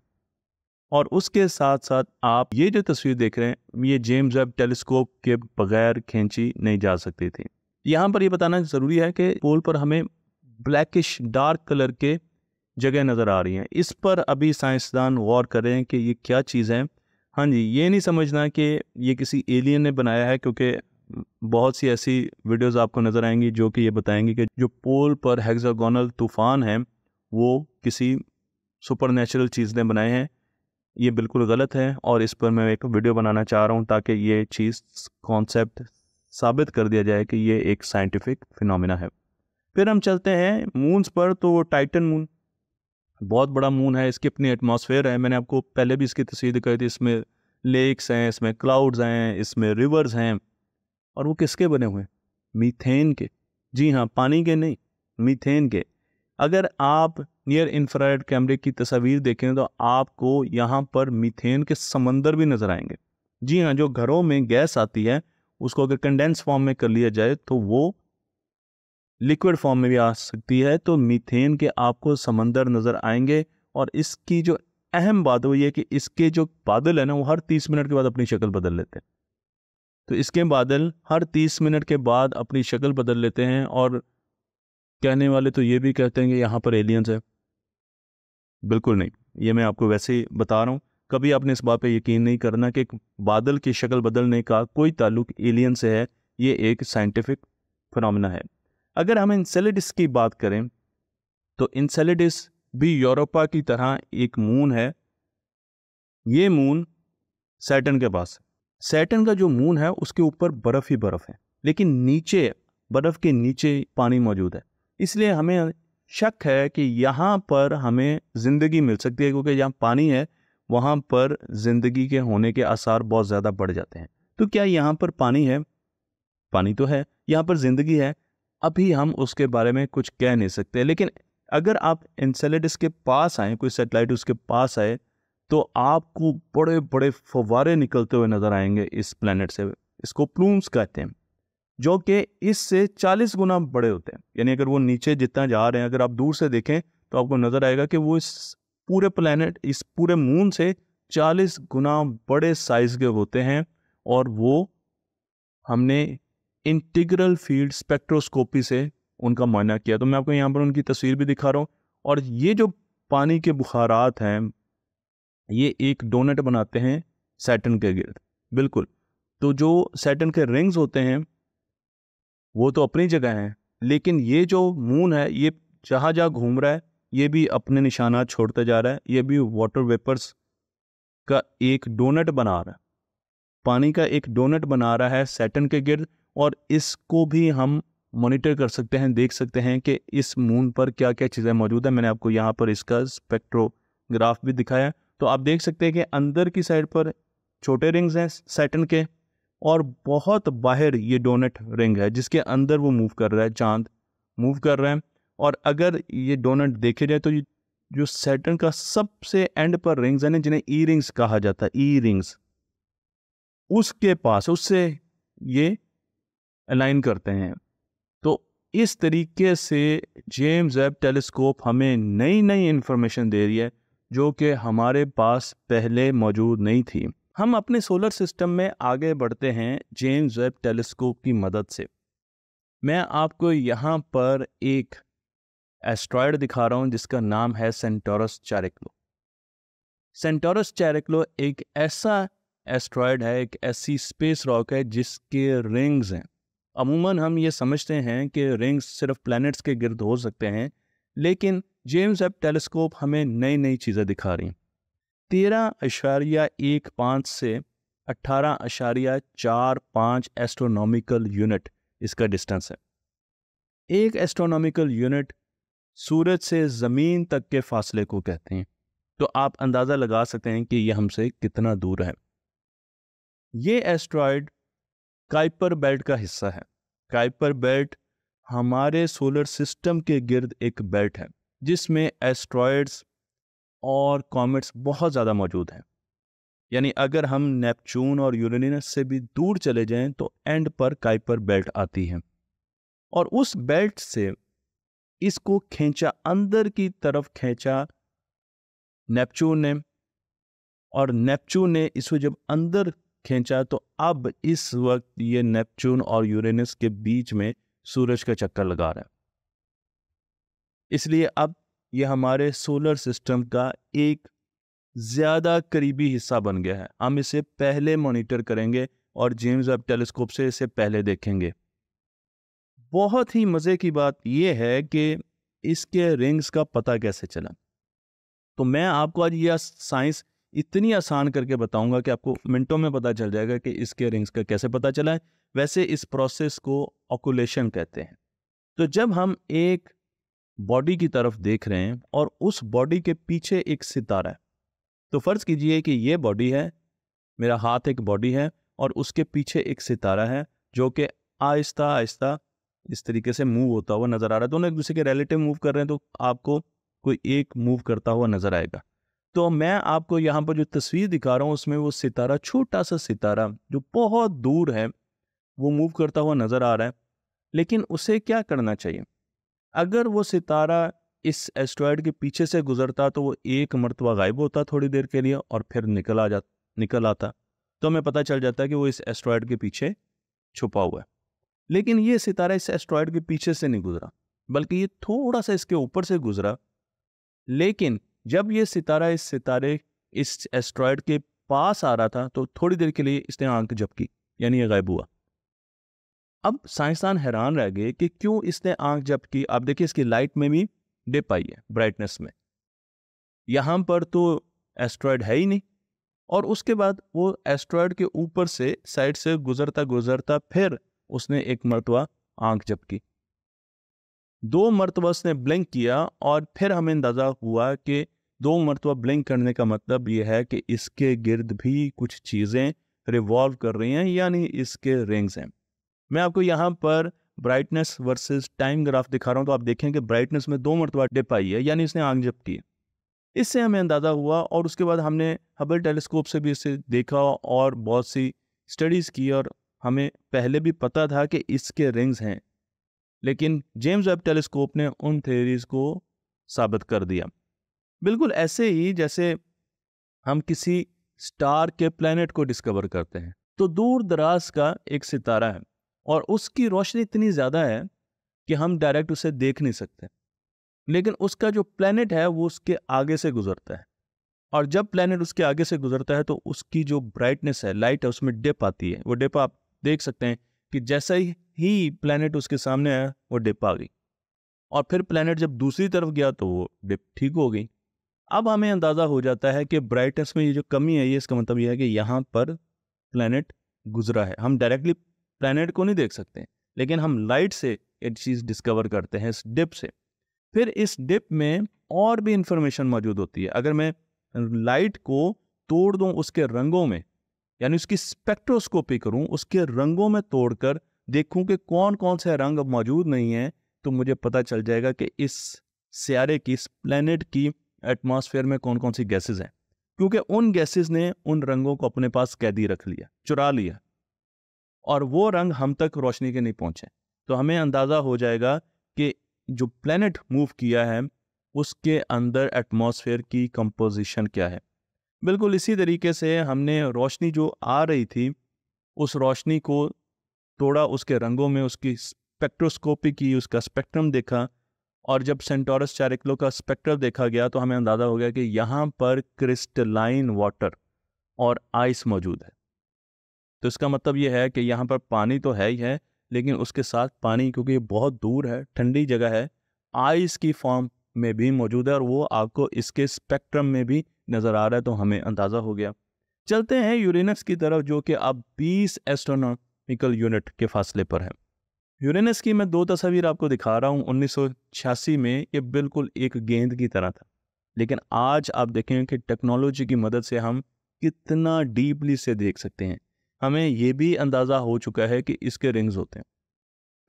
और उसके साथ साथ आप ये जो तस्वीर देख रहे हैं, ये जेम्स वेब टेलीस्कोप के बगैर खींची नहीं जा सकती थी। यहाँ पर ये बताना ज़रूरी है कि पोल पर हमें ब्लैकिश डार्क कलर के जगह नज़र आ रही हैं। इस पर अभी साइंसदान गौर कर रहे हैं कि ये क्या चीज़ है। हाँ जी, ये नहीं समझना कि ये किसी एलियन ने बनाया है, क्योंकि बहुत सी ऐसी वीडियोस आपको नज़र आएँगी जो कि ये बताएँगी कि जो पोल पर हेक्सागोनल तूफ़ान है, वो किसी सुपर चीज़ ने बनाए हैं। ये बिल्कुल गलत है और इस पर मैं एक वीडियो बनाना चाह रहा हूँ ताकि ये चीज़ कॉन्सेप्ट साबित कर दिया जाए कि ये एक साइंटिफिक फिनोमिना है। फिर हम चलते हैं मून्स पर तो टाइटन मून बहुत बड़ा मून है, इसकी अपनी एटमॉस्फेयर है। मैंने आपको पहले भी इसकी तस्वीर दिखाई थी, इसमें लेक्स हैं, इसमें क्लाउड्स हैं, इसमें रिवर्स हैं। और वो किसके बने हुए हैं? मीथेन के। जी हाँ पानी के नहीं मीथेन के। अगर आप नियर इंफ्रारेड कैमरे की तस्वीर देखें तो आपको यहाँ पर मीथेन के समंदर भी नज़र आएँगे। जी हाँ जो घरों में गैस आती है, उसको अगर कंडेंस फॉर्म में कर लिया जाए तो वो लिक्विड फॉर्म में भी आ सकती है तो मीथेन के आपको समंदर नज़र आएँगे और इसकी जो अहम बात वो ये कि इसके जो बादल है ना, वो हर तीस मिनट के बाद अपनी शक्ल बदल लेते हैं। तो इसके बादल हर तीस मिनट के बाद अपनी शक्ल बदल लेते हैं और कहने वाले तो ये भी कहते हैं कि यहाँ पर एलियंस है। बिल्कुल नहीं, ये मैं आपको वैसे ही बता रहा हूँ। कभी आपने इस बात पे यकीन नहीं करना कि बादल की शक्ल बदलने का कोई ताल्लुक एलियन से है, ये एक साइंटिफिक फिनोमिना है। अगर हम इंसेलिडिस की बात करें तो इंसेलिडिस भी यूरोपा की तरह एक मून है। ये मून सैटन के पास सैटन का जो मून है, उसके ऊपर बर्फ़ ही बर्फ़ है। लेकिन नीचे, बर्फ़ के नीचे पानी मौजूद है। इसलिए हमें शक है कि यहाँ पर हमें ज़िंदगी मिल सकती है, क्योंकि जहाँ पानी है, वहाँ पर ज़िंदगी के होने के आसार बहुत ज़्यादा बढ़ जाते हैं। तो क्या यहाँ पर पानी है? पानी तो है, यहाँ पर ज़िंदगी है। अभी हम उसके बारे में कुछ कह नहीं सकते, लेकिन अगर आप इंसेलेडिस के पास आए, कोई सेटेलाइट उसके पास आए तो आपको बड़े बड़े फवारे निकलते हुए नज़र आएँगे इस प्लानट से। इसको प्लूम्स कहते हैं। जो कि इससे 40 गुना बड़े होते हैं। यानी अगर वो नीचे जितना जा रहे हैं, अगर आप दूर से देखें तो आपको नज़र आएगा कि वो इस पूरे प्लानट इस पूरे मून से 40 गुना बड़े साइज़ के होते हैं और वो हमने इंटीग्रल फ़ील्ड स्पेक्ट्रोस्कोपी से उनका मायना किया। तो मैं आपको यहाँ पर उनकी तस्वीर भी दिखा रहा हूँ और ये जो पानी के बुखारात हैं, ये एक डोनट बनाते हैं सैटन के गिर्द। बिल्कुल। तो जो सैटन के रिंग्स होते हैं वो तो अपनी जगह हैं, लेकिन ये जो मून है, ये जहाँ जहाँ घूम रहा है, ये भी अपने निशाना छोड़ता जा रहा है, ये भी वाटर वेपर्स का एक डोनट बना रहा है। पानी का एक डोनट बना रहा है सैटन के गिर्द, और इसको भी हम मॉनिटर कर सकते हैं, देख सकते हैं कि इस मून पर क्या क्या चीज़ें मौजूद है। मैंने आपको यहाँ पर इसका स्पेक्ट्रोग्राफ भी दिखाया तो आप देख सकते हैं कि अंदर की साइड पर छोटे रिंग्स हैं सैटन के और बहुत बाहर ये डोनेट रिंग है, जिसके अंदर वो मूव कर रहा है, चाँद मूव कर रहे हैं। और अगर ये डोनेट देखे जाए तो जो सैटन का सबसे एंड पर रिंग्स है ना, जिन्हें ई रिंग्स कहा जाता है ई रिंग्स उसके पास, उससे ये अलाइन करते हैं। तो इस तरीके से जेम्स वेब टेलीस्कोप हमें नई नई इंफॉर्मेशन दे रही है, जो कि हमारे पास पहले मौजूद नहीं थी। हम अपने सोलर सिस्टम में आगे बढ़ते हैं जेम्स वेब टेलीस्कोप की मदद से। मैं आपको यहाँ पर एक एस्ट्रॉयड दिखा रहा हूँ जिसका नाम है सेंटोरस चैरिक्लो। सेंटोरस चैरिक्लो एक ऐसा एस्ट्रॉयड है, एक ऐसी स्पेस रॉक है जिसके रिंग्स हैं। अमूमन हम ये समझते हैं कि रिंग्स सिर्फ़ प्लैनेट्स के गिर्द हो सकते हैं, लेकिन जेम्स वेब टेलीस्कोप हमें नई नई चीज़ें दिखा रही तेरह अशारिया एक पाँच से अट्ठारह अशारिया चार पाँच एस्ट्रोनॉमिकल यूनिट इसका डिस्टेंस है। एक एस्ट्रोनॉमिकल यूनिट सूरज से ज़मीन तक के फासले को कहते हैं तो आप अंदाज़ा लगा सकते हैं कि यह हमसे कितना दूर है। ये एस्ट्रॉयड काइपर बेल्ट का हिस्सा है। काइपर बेल्ट हमारे सोलर सिस्टम के गिर्द एक बेल्ट है, जिसमें एस्ट्रॉयड्स और कॉमेट्स बहुत ज़्यादा मौजूद हैं। यानी अगर हम नेपचून और यूरेनिनस से भी दूर चले जाएँ तो एंड पर काइपर बेल्ट आती है। और उस बेल्ट से इसको खींचा, अंदर की तरफ़ खींचा नेपचून ने, और नेपचून ने इसको जब अंदर खींचा तो अब इस वक्त ये नेपचून और यूरेनस के बीच में सूरज का चक्कर लगा रहा है। इसलिए अब ये हमारे सोलर सिस्टम का एक ज़्यादा करीबी हिस्सा बन गया है। हम इसे पहले मॉनिटर करेंगे और जेम्स वेब टेलीस्कोप से इसे पहले देखेंगे। बहुत ही मज़े की बात यह है कि इसके रिंग्स का पता कैसे चला। तो मैं आपको आज यह साइंस इतनी आसान करके बताऊँगा कि आपको मिनटों में पता चल जाएगा कि इसके रिंग्स का कैसे पता चला है। वैसे इस प्रोसेस को ऑकुलेशन कहते हैं। तो जब हम एक बॉडी की तरफ़ देख रहे हैं और उस बॉडी के पीछे एक सितारा है। तो फ़र्ज़ कीजिए कि ये बॉडी है, मेरा हाथ एक बॉडी है और उसके पीछे एक सितारा है, जो कि आहिस्ता आहिस्ता इस तरीके से मूव होता हुआ नज़र आ रहा है। दोनों एक दूसरे के रिलेटिव मूव कर रहे हैं तो आपको कोई एक मूव करता हुआ नज़र आएगा। तो मैं आपको यहाँ पर जो तस्वीर दिखा रहा हूँ, उसमें वो सितारा, छोटा सा सितारा, जो बहुत दूर है, वो मूव करता हुआ नज़र आ रहा है। लेकिन उसे क्या करना चाहिए? अगर वो सितारा इस एस्ट्रॉयड के पीछे से गुजरता तो वो एक मरतबा गायब होता थोड़ी देर के लिए और फिर निकल आ जा, निकल आता। तो हमें पता चल जाता है कि वो इस एस्ट्रॉयड के पीछे छुपा हुआ है। लेकिन ये सितारा इस एस्ट्रॉयड के पीछे से नहीं गुजरा, बल्कि ये थोड़ा सा इसके ऊपर से गुजरा। लेकिन जब ये सितारा इस सितारे इस एस्ट्रॉयड के पास आ रहा था तो थोड़ी देर के लिए इसने आँख झपकी यानी ये गायब हुआ। अब साइंसदान हैरान रह गए कि क्यों इसने आँख झपकी आप देखिए इसकी लाइट में भी डिप आई है ब्राइटनेस में। यहाँ पर तो एस्ट्रॉयड है ही नहीं और उसके बाद वो एस्ट्रॉयड के ऊपर से साइड से गुजरता गुजरता फिर उसने एक मरतबा आँख झपकी दो मरतबा उसने ब्लिंक किया और फिर हमें अंदाज़ा हुआ कि दो मरतबा ब्लिंक करने का मतलब यह है कि इसके गिर्द भी कुछ चीज़ें रिवॉल्व कर रही हैं, यानी इसके रिंग्स हैं। मैं आपको यहाँ पर ब्राइटनेस वर्सेस टाइम ग्राफ दिखा रहा हूँ तो आप देखें कि ब्राइटनेस में दो मरतबा डिप आई है, यानी इसने आँख जब की इससे हमें अंदाज़ा हुआ और उसके बाद हमने हबल टेलीस्कोप से भी इसे देखा और बहुत सी स्टडीज़ की और हमें पहले भी पता था कि इसके रिंग्स हैं। लेकिन जेम्स वेब टेलीस्कोप ने उन थेरीज को साबित कर दिया। बिल्कुल ऐसे ही जैसे हम किसी स्टार के प्लेनेट को डिस्कवर करते हैं तो दूर दराज का एक सितारा है। और उसकी रोशनी इतनी ज़्यादा है कि हम डायरेक्ट उसे देख नहीं सकते। लेकिन उसका जो प्लेनेट है, वो उसके आगे से गुजरता है। और जब प्लेनेट उसके आगे से गुजरता है तो उसकी जो ब्राइटनेस है, लाइट है, उसमें डिप आती है। वो डिप आप देख सकते हैं कि जैसा ही प्लेनेट उसके सामने आया, वो डिप आ गई। और फिर प्लानट जब दूसरी तरफ़ गया तो वो डिप ठीक हो गई। अब हमें अंदाज़ा हो जाता है कि ब्राइटनेस में ये जो कमी है, ये इसका मतलब ये है कि यहाँ पर प्लानट गुजरा है। हम डायरेक्टली प्लेनेट को नहीं देख सकते, लेकिन हम लाइट से एक चीज़ डिस्कवर करते हैं, इस डिप से। फिर इस डिप में और भी इंफॉर्मेशन मौजूद होती है। अगर मैं लाइट को तोड़ दूँ उसके रंगों में, यानी उसकी स्पेक्ट्रोस्कोपी करूँ, उसके रंगों में तोड़कर देखूँ कि कौन कौन से रंग अब मौजूद नहीं है तो मुझे पता चल जाएगा कि इस सियारे की, इस प्लेनेट की एटमॉस्फेयर में कौन कौन सी गैसेज हैं। क्योंकि उन गैसेज ने उन रंगों को अपने पास कैदी रख लिया, चुरा लिया। और वो रंग हम तक रोशनी के नहीं पहुँचे। तो हमें अंदाज़ा हो जाएगा कि जो प्लेनेट मूव किया है, उसके अंदर एटमॉस्फेयर की कंपोजिशन क्या है। बिल्कुल इसी तरीके से हमने रोशनी जो आ रही थी, उस रोशनी को तोड़ा, उसके रंगों में उसकी स्पेक्ट्रोस्कोपी की, उसका स्पेक्ट्रम देखा और जब सेंटोरस चारिकलो का स्पेक्ट्रम देखा गया तो हमें अंदाज़ा हो गया कि यहाँ पर क्रिस्टलाइन वाटर और आइस मौजूद है। तो इसका मतलब ये है कि यहाँ पर पानी तो है ही है, लेकिन उसके साथ पानी क्योंकि बहुत दूर है, ठंडी जगह है, आइस की फॉर्म में भी मौजूद है और वो आपको इसके स्पेक्ट्रम में भी नज़र आ रहा है तो हमें अंदाज़ा हो गया। चलते हैं यूरेनस की तरफ़, जो कि अब 20 एस्ट्रोनॉमिकल यूनिट के फासले पर है। यूरेनस की मैं दो तस्वीर आपको दिखा रहा हूँ, उन्नीस सौ छियासी में ये बिल्कुल एक गेंद की तरह था, लेकिन आज आप देखें कि टेक्नोलॉजी की मदद से हम कितना डीपली से देख सकते हैं। हमें ये भी अंदाज़ा हो चुका है कि इसके रिंग्स होते हैं।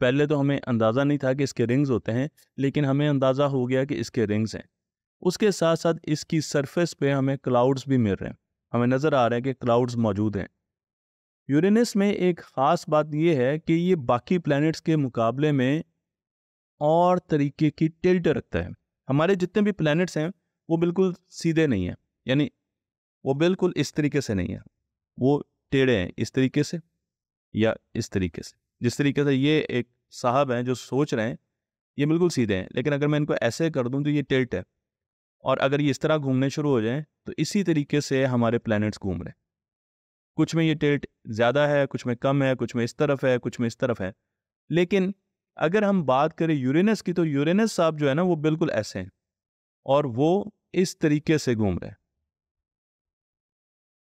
पहले तो हमें अंदाज़ा नहीं था कि इसके रिंग्स होते हैं, लेकिन हमें अंदाज़ा हो गया कि इसके रिंग्स हैं। उसके साथ साथ इसकी सरफेस पे हमें क्लाउड्स भी मिल रहे हैं। हमें नज़र आ रहा है कि क्लाउड्स मौजूद हैं। यूरेनस में एक ख़ास बात यह है कि ये बाकी प्लैनेट्स के मुकाबले में और तरीके की टिल्ट रखता है। हमारे जितने भी प्लैनेट्स हैं, वो बिल्कुल सीधे नहीं हैं। यानी वो बिल्कुल इस तरीके से नहीं है। वो टेढ़े हैं, इस तरीके से या इस तरीके से? जिस तरीके से ये एक साहब हैं जो सोच रहे हैं, ये बिल्कुल सीधे हैं, लेकिन अगर मैं इनको ऐसे कर दूँ तो ये टिल्ट है। और अगर ये इस तरह घूमने शुरू हो जाएँ तो इसी तरीके से हमारे प्लैनेट्स घूम रहे हैं। कुछ में ये टिल्ट ज़्यादा है, कुछ में कम है, कुछ में इस तरफ़ है, कुछ में इस तरफ़ है। लेकिन अगर हम बात करें यूरेनस की तो यूरेनस साहब जो है ना, वो बिल्कुल ऐसे हैं और वो इस तरीके से घूम रहे हैं।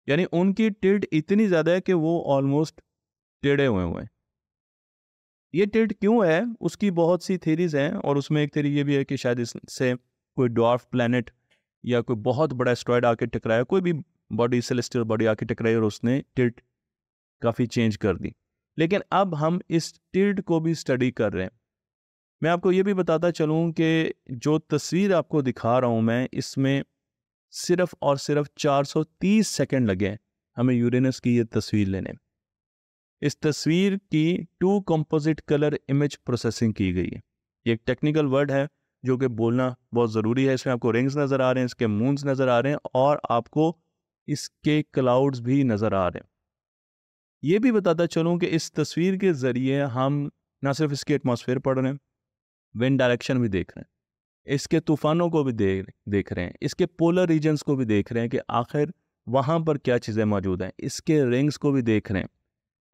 यानी उनकी टिल्ट इतनी ज़्यादा है कि वो ऑलमोस्ट टेढ़े हुए हुए हैं। ये टिल्ट क्यों है? उसकी बहुत सी थेरीज हैं और उसमें एक थेरी ये भी है कि शायद इससे कोई डॉर्फ प्लानट या कोई बहुत बड़ा एस्ट्रॉयड आके टकराया, कोई भी बॉडी सेलेस्टियल बॉडी आके टकराई और उसने टिल्ट काफ़ी चेंज कर दी। लेकिन अब हम इस टिल्ट को भी स्टडी कर रहे हैं। मैं आपको ये भी बताता चलूँ कि जो तस्वीर आपको दिखा रहा हूँ मैं, इसमें सिर्फ़ और सिर्फ़ 430 सेकंड लगे हमें यूरेनस की ये तस्वीर लेने इस तस्वीर की two composite colour image processing की गई है। ये एक टेक्निकल वर्ड है, जो कि बोलना बहुत ज़रूरी है। इसमें आपको रिंग्स नज़र आ रहे हैं, इसके मून्स नज़र आ रहे हैं और आपको इसके क्लाउड्स भी नज़र आ रहे हैं। ये भी बताता चलूँ कि इस तस्वीर के ज़रिए हम ना सिर्फ़ इसके एटमॉस्फेयर पढ़ रहे हैं विंड डायरेक्शन भी देख रहे हैं। इसके तूफ़ानों को भी देख देख रहे हैं, इसके पोलर रीजन्स को भी देख रहे हैं कि आखिर वहाँ पर क्या चीज़ें मौजूद हैं, इसके रिंग्स को भी देख रहे हैं।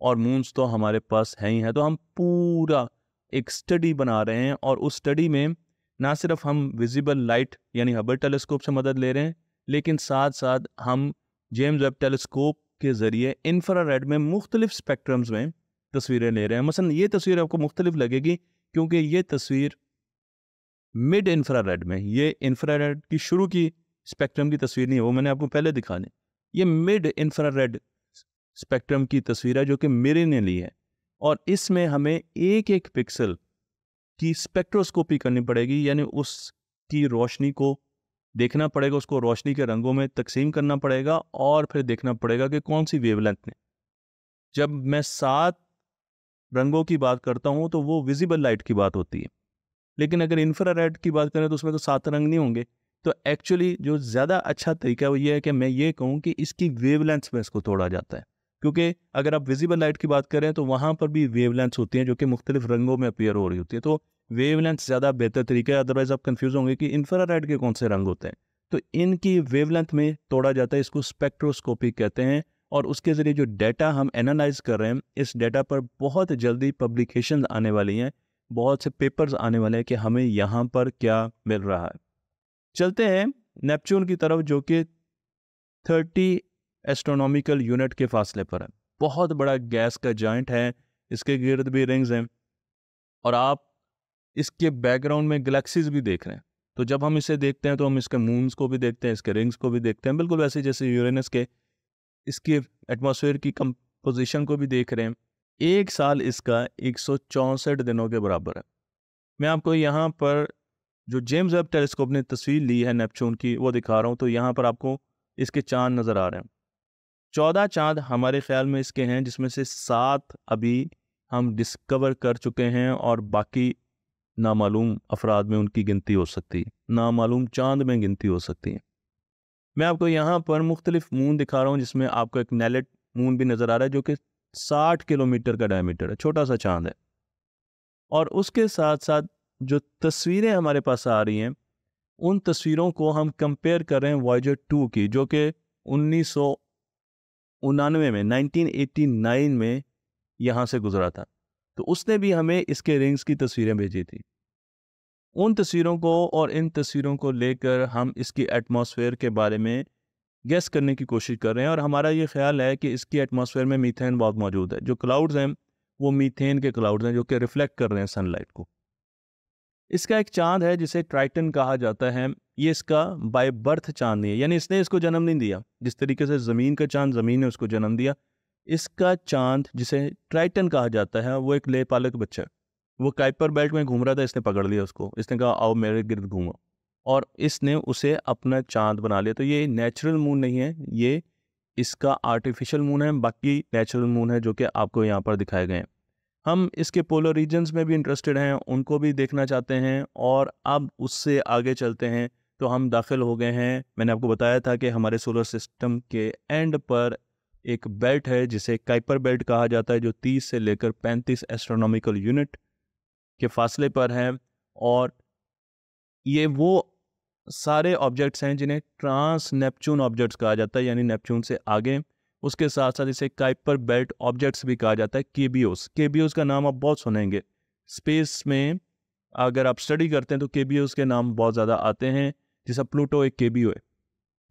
और मून्स तो हमारे पास हैं ही हैं तो हम पूरा एक स्टडी बना रहे हैं और उस स्टडी में ना सिर्फ़ हम विजिबल लाइट यानी हबल टेलीस्कोप से मदद ले रहे हैं, लेकिन साथ साथ हम जेम्स वेब टेलीस्कोप के ज़रिए इंफ्रारेड में मुख्तलिफ़ स्पेक्ट्रम्स में तस्वीरें ले रहे हैं। मसलन ये तस्वीर आपको मुख्तलिफ़ लगेगी क्योंकि ये तस्वीर मिड इंफ्रारेड में, ये इंफ्रारेड की शुरू की स्पेक्ट्रम की तस्वीर नहीं है, वो मैंने आपको पहले दिखा दी ये मिड इंफ्रारेड स्पेक्ट्रम की तस्वीर है जो कि मेरे ने ली है और इसमें हमें एक एक पिक्सल की स्पेक्ट्रोस्कोपी करनी पड़ेगी, यानी उसकी रोशनी को देखना पड़ेगा, उसको रोशनी के रंगों में तकसीम करना पड़ेगा और फिर देखना पड़ेगा कि कौन सी वेवलेंथ में जब मैं सात रंगों की बात करता हूँ तो वो विजिबल लाइट की बात होती है। लेकिन अगर इंफ्रारेड की बात करें तो उसमें तो सात रंग नहीं होंगे। तो एक्चुअली जो ज़्यादा अच्छा तरीका वो ये है कि मैं ये कहूँ कि इसकी वेवलेंथ में इसको तोड़ा जाता है। क्योंकि अगर आप विजिबल लाइट की बात करें तो वहाँ पर भी वेवलेंथ्स होती हैं जो कि मुख्तलिफ़ रंगों में अपेयर हो रही होती है। तो वेवलेंथ ज़्यादा बेहतर तरीका है अदरवाइज़ आप कन्फ्यूज़ होंगे कि इंफ्रारेड के कौन से रंग होते हैं। तो इनकी वेवलेंथ में तोड़ा जाता है, इसको स्पेक्ट्रोस्कोपी कहते हैं और उसके ज़रिए जो डाटा हम एनालाइज कर रहे हैं, इस डाटा पर बहुत जल्दी पब्लिकेशन आने वाली हैं। बहुत से पेपर्स आने वाले हैं कि हमें यहाँ पर क्या मिल रहा है। चलते हैं नेपच्यून की तरफ़ जो कि थर्टी एस्ट्रोनॉमिकल यूनिट के फासले पर है। बहुत बड़ा गैस का जॉइंट है, इसके गिर्द भी रिंग्स हैं। और आप इसके बैकग्राउंड में गलेक्सीज भी देख रहे हैं। तो जब हम इसे देखते हैं तो हम इसके मून्स को भी देखते हैं, इसके रिंग्स को भी देखते हैं। बिल्कुल वैसे जैसे यूरेनस के, इसके एटमॉस्फेयर की कंपोजिशन को भी देख रहे हैं। एक साल इसका एक सौ चौंसठ दिनों के बराबर है। मैं आपको यहाँ पर जो जेम्स वेब टेलीस्कोप ने तस्वीर ली है नेपचून की, वो दिखा रहा हूँ तो यहाँ पर आपको इसके चाँद नज़र आ रहे हैं। चौदह चाँद हमारे ख्याल में इसके हैं, जिसमें से सात अभी हम डिस्कवर कर चुके हैं और बाकी नामालूम अफराद में उनकी गिनती हो सकती है, नामालूम चाँद में गिनती हो सकती है। मैं आपको यहाँ पर मुख्तलिफ़ मून दिखा रहा हूँ, जिसमें आपको एक नैलेट मून भी नज़र आ रहा है, जो कि साठ किलोमीटर का डायमीटर है छोटा सा चाँद है। और उसके साथ साथ जो तस्वीरें हमारे पास आ रही हैं, उन तस्वीरों को हम कंपेयर कर रहे हैं वॉयजर टू की, जो कि उन्नीस उनानवे में 1989 में यहाँ से गुजरा था। तो उसने भी हमें इसके रिंग्स की तस्वीरें भेजी थी। उन तस्वीरों को और इन तस्वीरों को लेकर हम इसकी एटमॉस्फेयर के बारे में गैस करने की कोशिश कर रहे हैं और हमारा ये ख्याल है कि इसकी एटमॉस्फेयर में मीथेन बहुत मौजूद है। जो क्लाउड्स हैं, वो मीथेन के क्लाउड्स हैं, जो कि रिफ्लेक्ट कर रहे हैं सनलाइट को। इसका एक चाँद है, जिसे ट्राइटन कहा जाता है। ये इसका बाय बर्थ चाँद नहीं है, यानी इसने इसको जन्म नहीं दिया। जिस तरीके से ज़मीन का चाँद, ज़मीन ने उसको जन्म दिया। इसका चाँद, जिसे ट्राइटन कहा जाता है, वो एक ले पालक बच्चा है। वो काइपर बेल्ट में घूम रहा था, इसने पकड़ लिया उसको। इसने कहा, आओ मेरे गिर्द घूमो। और इसने उसे अपना चाँद बना लिया। तो ये नेचुरल मून नहीं है, ये इसका आर्टिफिशियल मून है, बाकी नेचुरल मून है जो कि आपको यहाँ पर दिखाए गए हैं। हम इसके पोलर रीजन्स में भी इंटरेस्टेड हैं, उनको भी देखना चाहते हैं और अब उससे आगे चलते हैं। तो हम दाखिल हो गए हैं। मैंने आपको बताया था कि हमारे सोलर सिस्टम के एंड पर एक बेल्ट है, जिसे काइपर बेल्ट कहा जाता है, जो 30 से लेकर 35 एस्ट्रोनॉमिकल यूनिट के फासले पर है और ये वो सारे ऑब्जेक्ट्स हैं जिन्हें ट्रांस नेपच्यून ऑब्जेक्ट्स कहा जाता है, यानी नेपच्यून से आगे। उसके साथ साथ इसे काइपर बेल्ट ऑब्जेक्ट्स भी कहा जाता है केबीओस केबीओस का नाम आप बहुत सुनेंगे। स्पेस में अगर आप स्टडी करते हैं तो केबीओस के नाम बहुत ज़्यादा आते हैं। जैसा प्लूटो एक केबीओ है।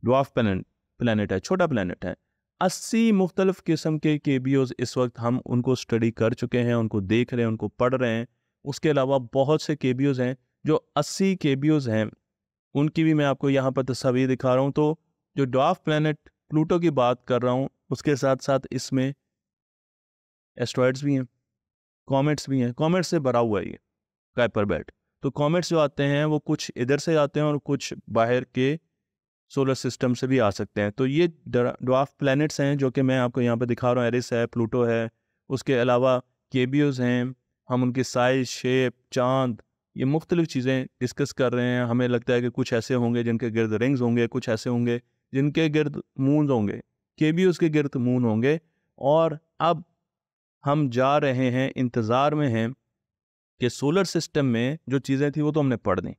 ड्वाफ प्लानट प्लानट है, छोटा प्लानट है। अस्सी मुख्तलिफ़ किस्म के केबीओज इस वक्त हम उनको स्टडी कर चुके हैं, उनको देख रहे हैं, उनको पढ़ रहे हैं। उसके अलावा बहुत से केबीओज हैं, जो अस्सी केबीओज हैं। उनकी भी मैं आपको यहाँ पर तस्वीर दिखा रहा हूँ। तो जो डॉफ प्लानट प्लूटो की बात कर रहा हूँ, उसके साथ साथ इसमें एस्ट्रॉयड्स भी हैं कॉमेट्स भी हैं। कॉमेट्स से भरा हुआ है ये काइपर बेल्ट तो कॉमेट्स जो आते हैं, वो कुछ इधर से आते हैं और कुछ बाहर के सोलर सिस्टम से भी आ सकते हैं। तो ये ड्वाफ प्लैनेट्स हैं, जो कि मैं आपको यहाँ पर दिखा रहा हूँ। एरिस है प्लूटो है, उसके अलावा केबियोज हैं, हम उनकी साइज़ शेप चाँद ये मुख्तलिफ़ चीज़ें डिस्कस कर रहे हैं। हमें लगता है कि कुछ ऐसे होंगे जिनके गिर्द रिंग्स होंगे, कुछ ऐसे होंगे जिनके गिर्द मून होंगे, के भी उसके गिर्द मून होंगे। और अब हम जा रहे हैं, इंतज़ार में हैं कि सोलर सिस्टम में जो चीज़ें थी वो तो हमने पढ़ दी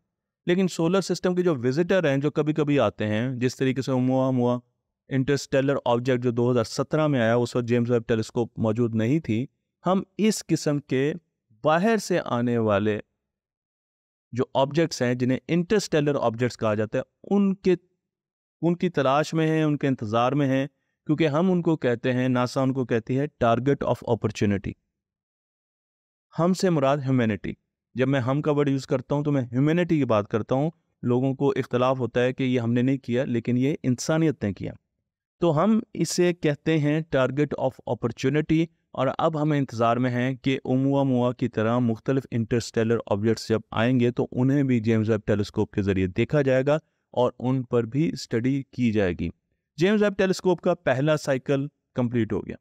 लेकिन सोलर सिस्टम के जो विजिटर हैं, जो कभी कभी आते हैं, जिस तरीके से मुआ मुआ इंटरस्टेलर ऑब्जेक्ट जो 2017 में आया, उस वक्त जेम्स वेब टेलीस्कोप मौजूद नहीं थी, हम इस किस्म के बाहर से आने वाले जो ऑब्जेक्ट्स हैं, जिन्हें इंटरस्टेलर ऑब्जेक्ट्स कहा जाता है, उनके, उनकी तलाश में हैं, उनके इंतज़ार में हैं, क्योंकि हम उनको कहते हैं नासा उनको कहती है टारगेट ऑफ़ अपॉर्चुनिटी हम से मुराद ह्यूमैनिटी जब मैं हम का वर्ड यूज़ करता हूँ तो मैं ह्यूमैनिटी की बात करता हूँ। लोगों को इख्तलाफ होता है कि ये हमने नहीं किया, लेकिन ये इंसानियत ने किया। तो हम इसे कहते हैं टारगेट ऑफ़ अपॉर्चुनिटी और अब हम इंतज़ार में हैं कि उमुआ मुआ की तरह मुख्तलिफ़ इंटरस्टेलर ऑब्जेक्ट्स जब आएँगे तो उन्हें भी जेम्स वेब टेलीस्कोप के ज़रिए देखा जाएगा और उन पर भी स्टडी की जाएगी। जेम्स वेब टेलीस्कोप का पहला साइकिल कंप्लीट हो गया।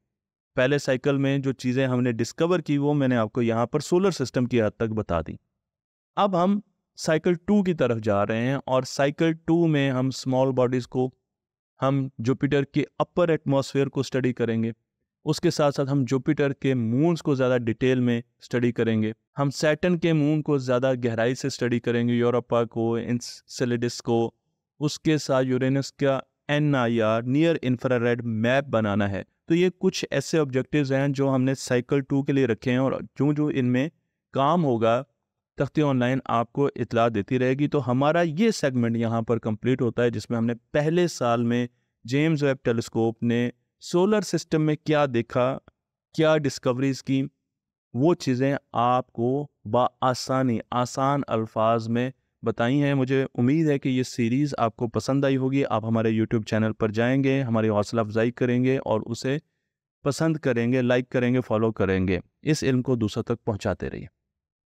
पहले साइकिल में जो चीज़ें हमने डिस्कवर की वो मैंने आपको यहाँ पर सोलर सिस्टम की हद तक बता दी। अब हम साइकिल टू की तरफ़ जा रहे हैं और साइकिल टू में हम स्मॉल बॉडीज़ को हम जुपिटर के अपर एटमॉस्फेयर को स्टडी करेंगे। उसके साथ साथ हम जुपिटर के मून्स को ज़्यादा डिटेल में स्टडी करेंगे। हम सैटन के मून को ज़्यादा गहराई से स्टडी करेंगे यूरोपा को इंसेलिडिस को। उसके साथ यूरेनस का N I R near infrared map बनाना है। तो ये कुछ ऐसे ऑब्जेक्टिव्स हैं जो हमने साइकिल टू के लिए रखे हैं और जो जो इनमें काम होगा, तख्ती ऑनलाइन आपको इतला देती रहेगी। तो हमारा ये सेगमेंट यहाँ पर कंप्लीट होता है, जिसमें हमने पहले साल में जेम्स वेब टेलीस्कोप ने सोलर सिस्टम में क्या देखा, क्या डिस्कवरीज की, वो चीज़ें आपको बसानी आसान अल्फाज में बताई हैं। मुझे उम्मीद है कि ये सीरीज़ आपको पसंद आई होगी। आप हमारे यूट्यूब चैनल पर जाएँगे, हमारी हौसला अफजाई करेंगे और उसे पसंद करेंगे लाइक करेंगे फॉलो करेंगे। इस इल्म को दूसरों तक पहुंचाते रहिए।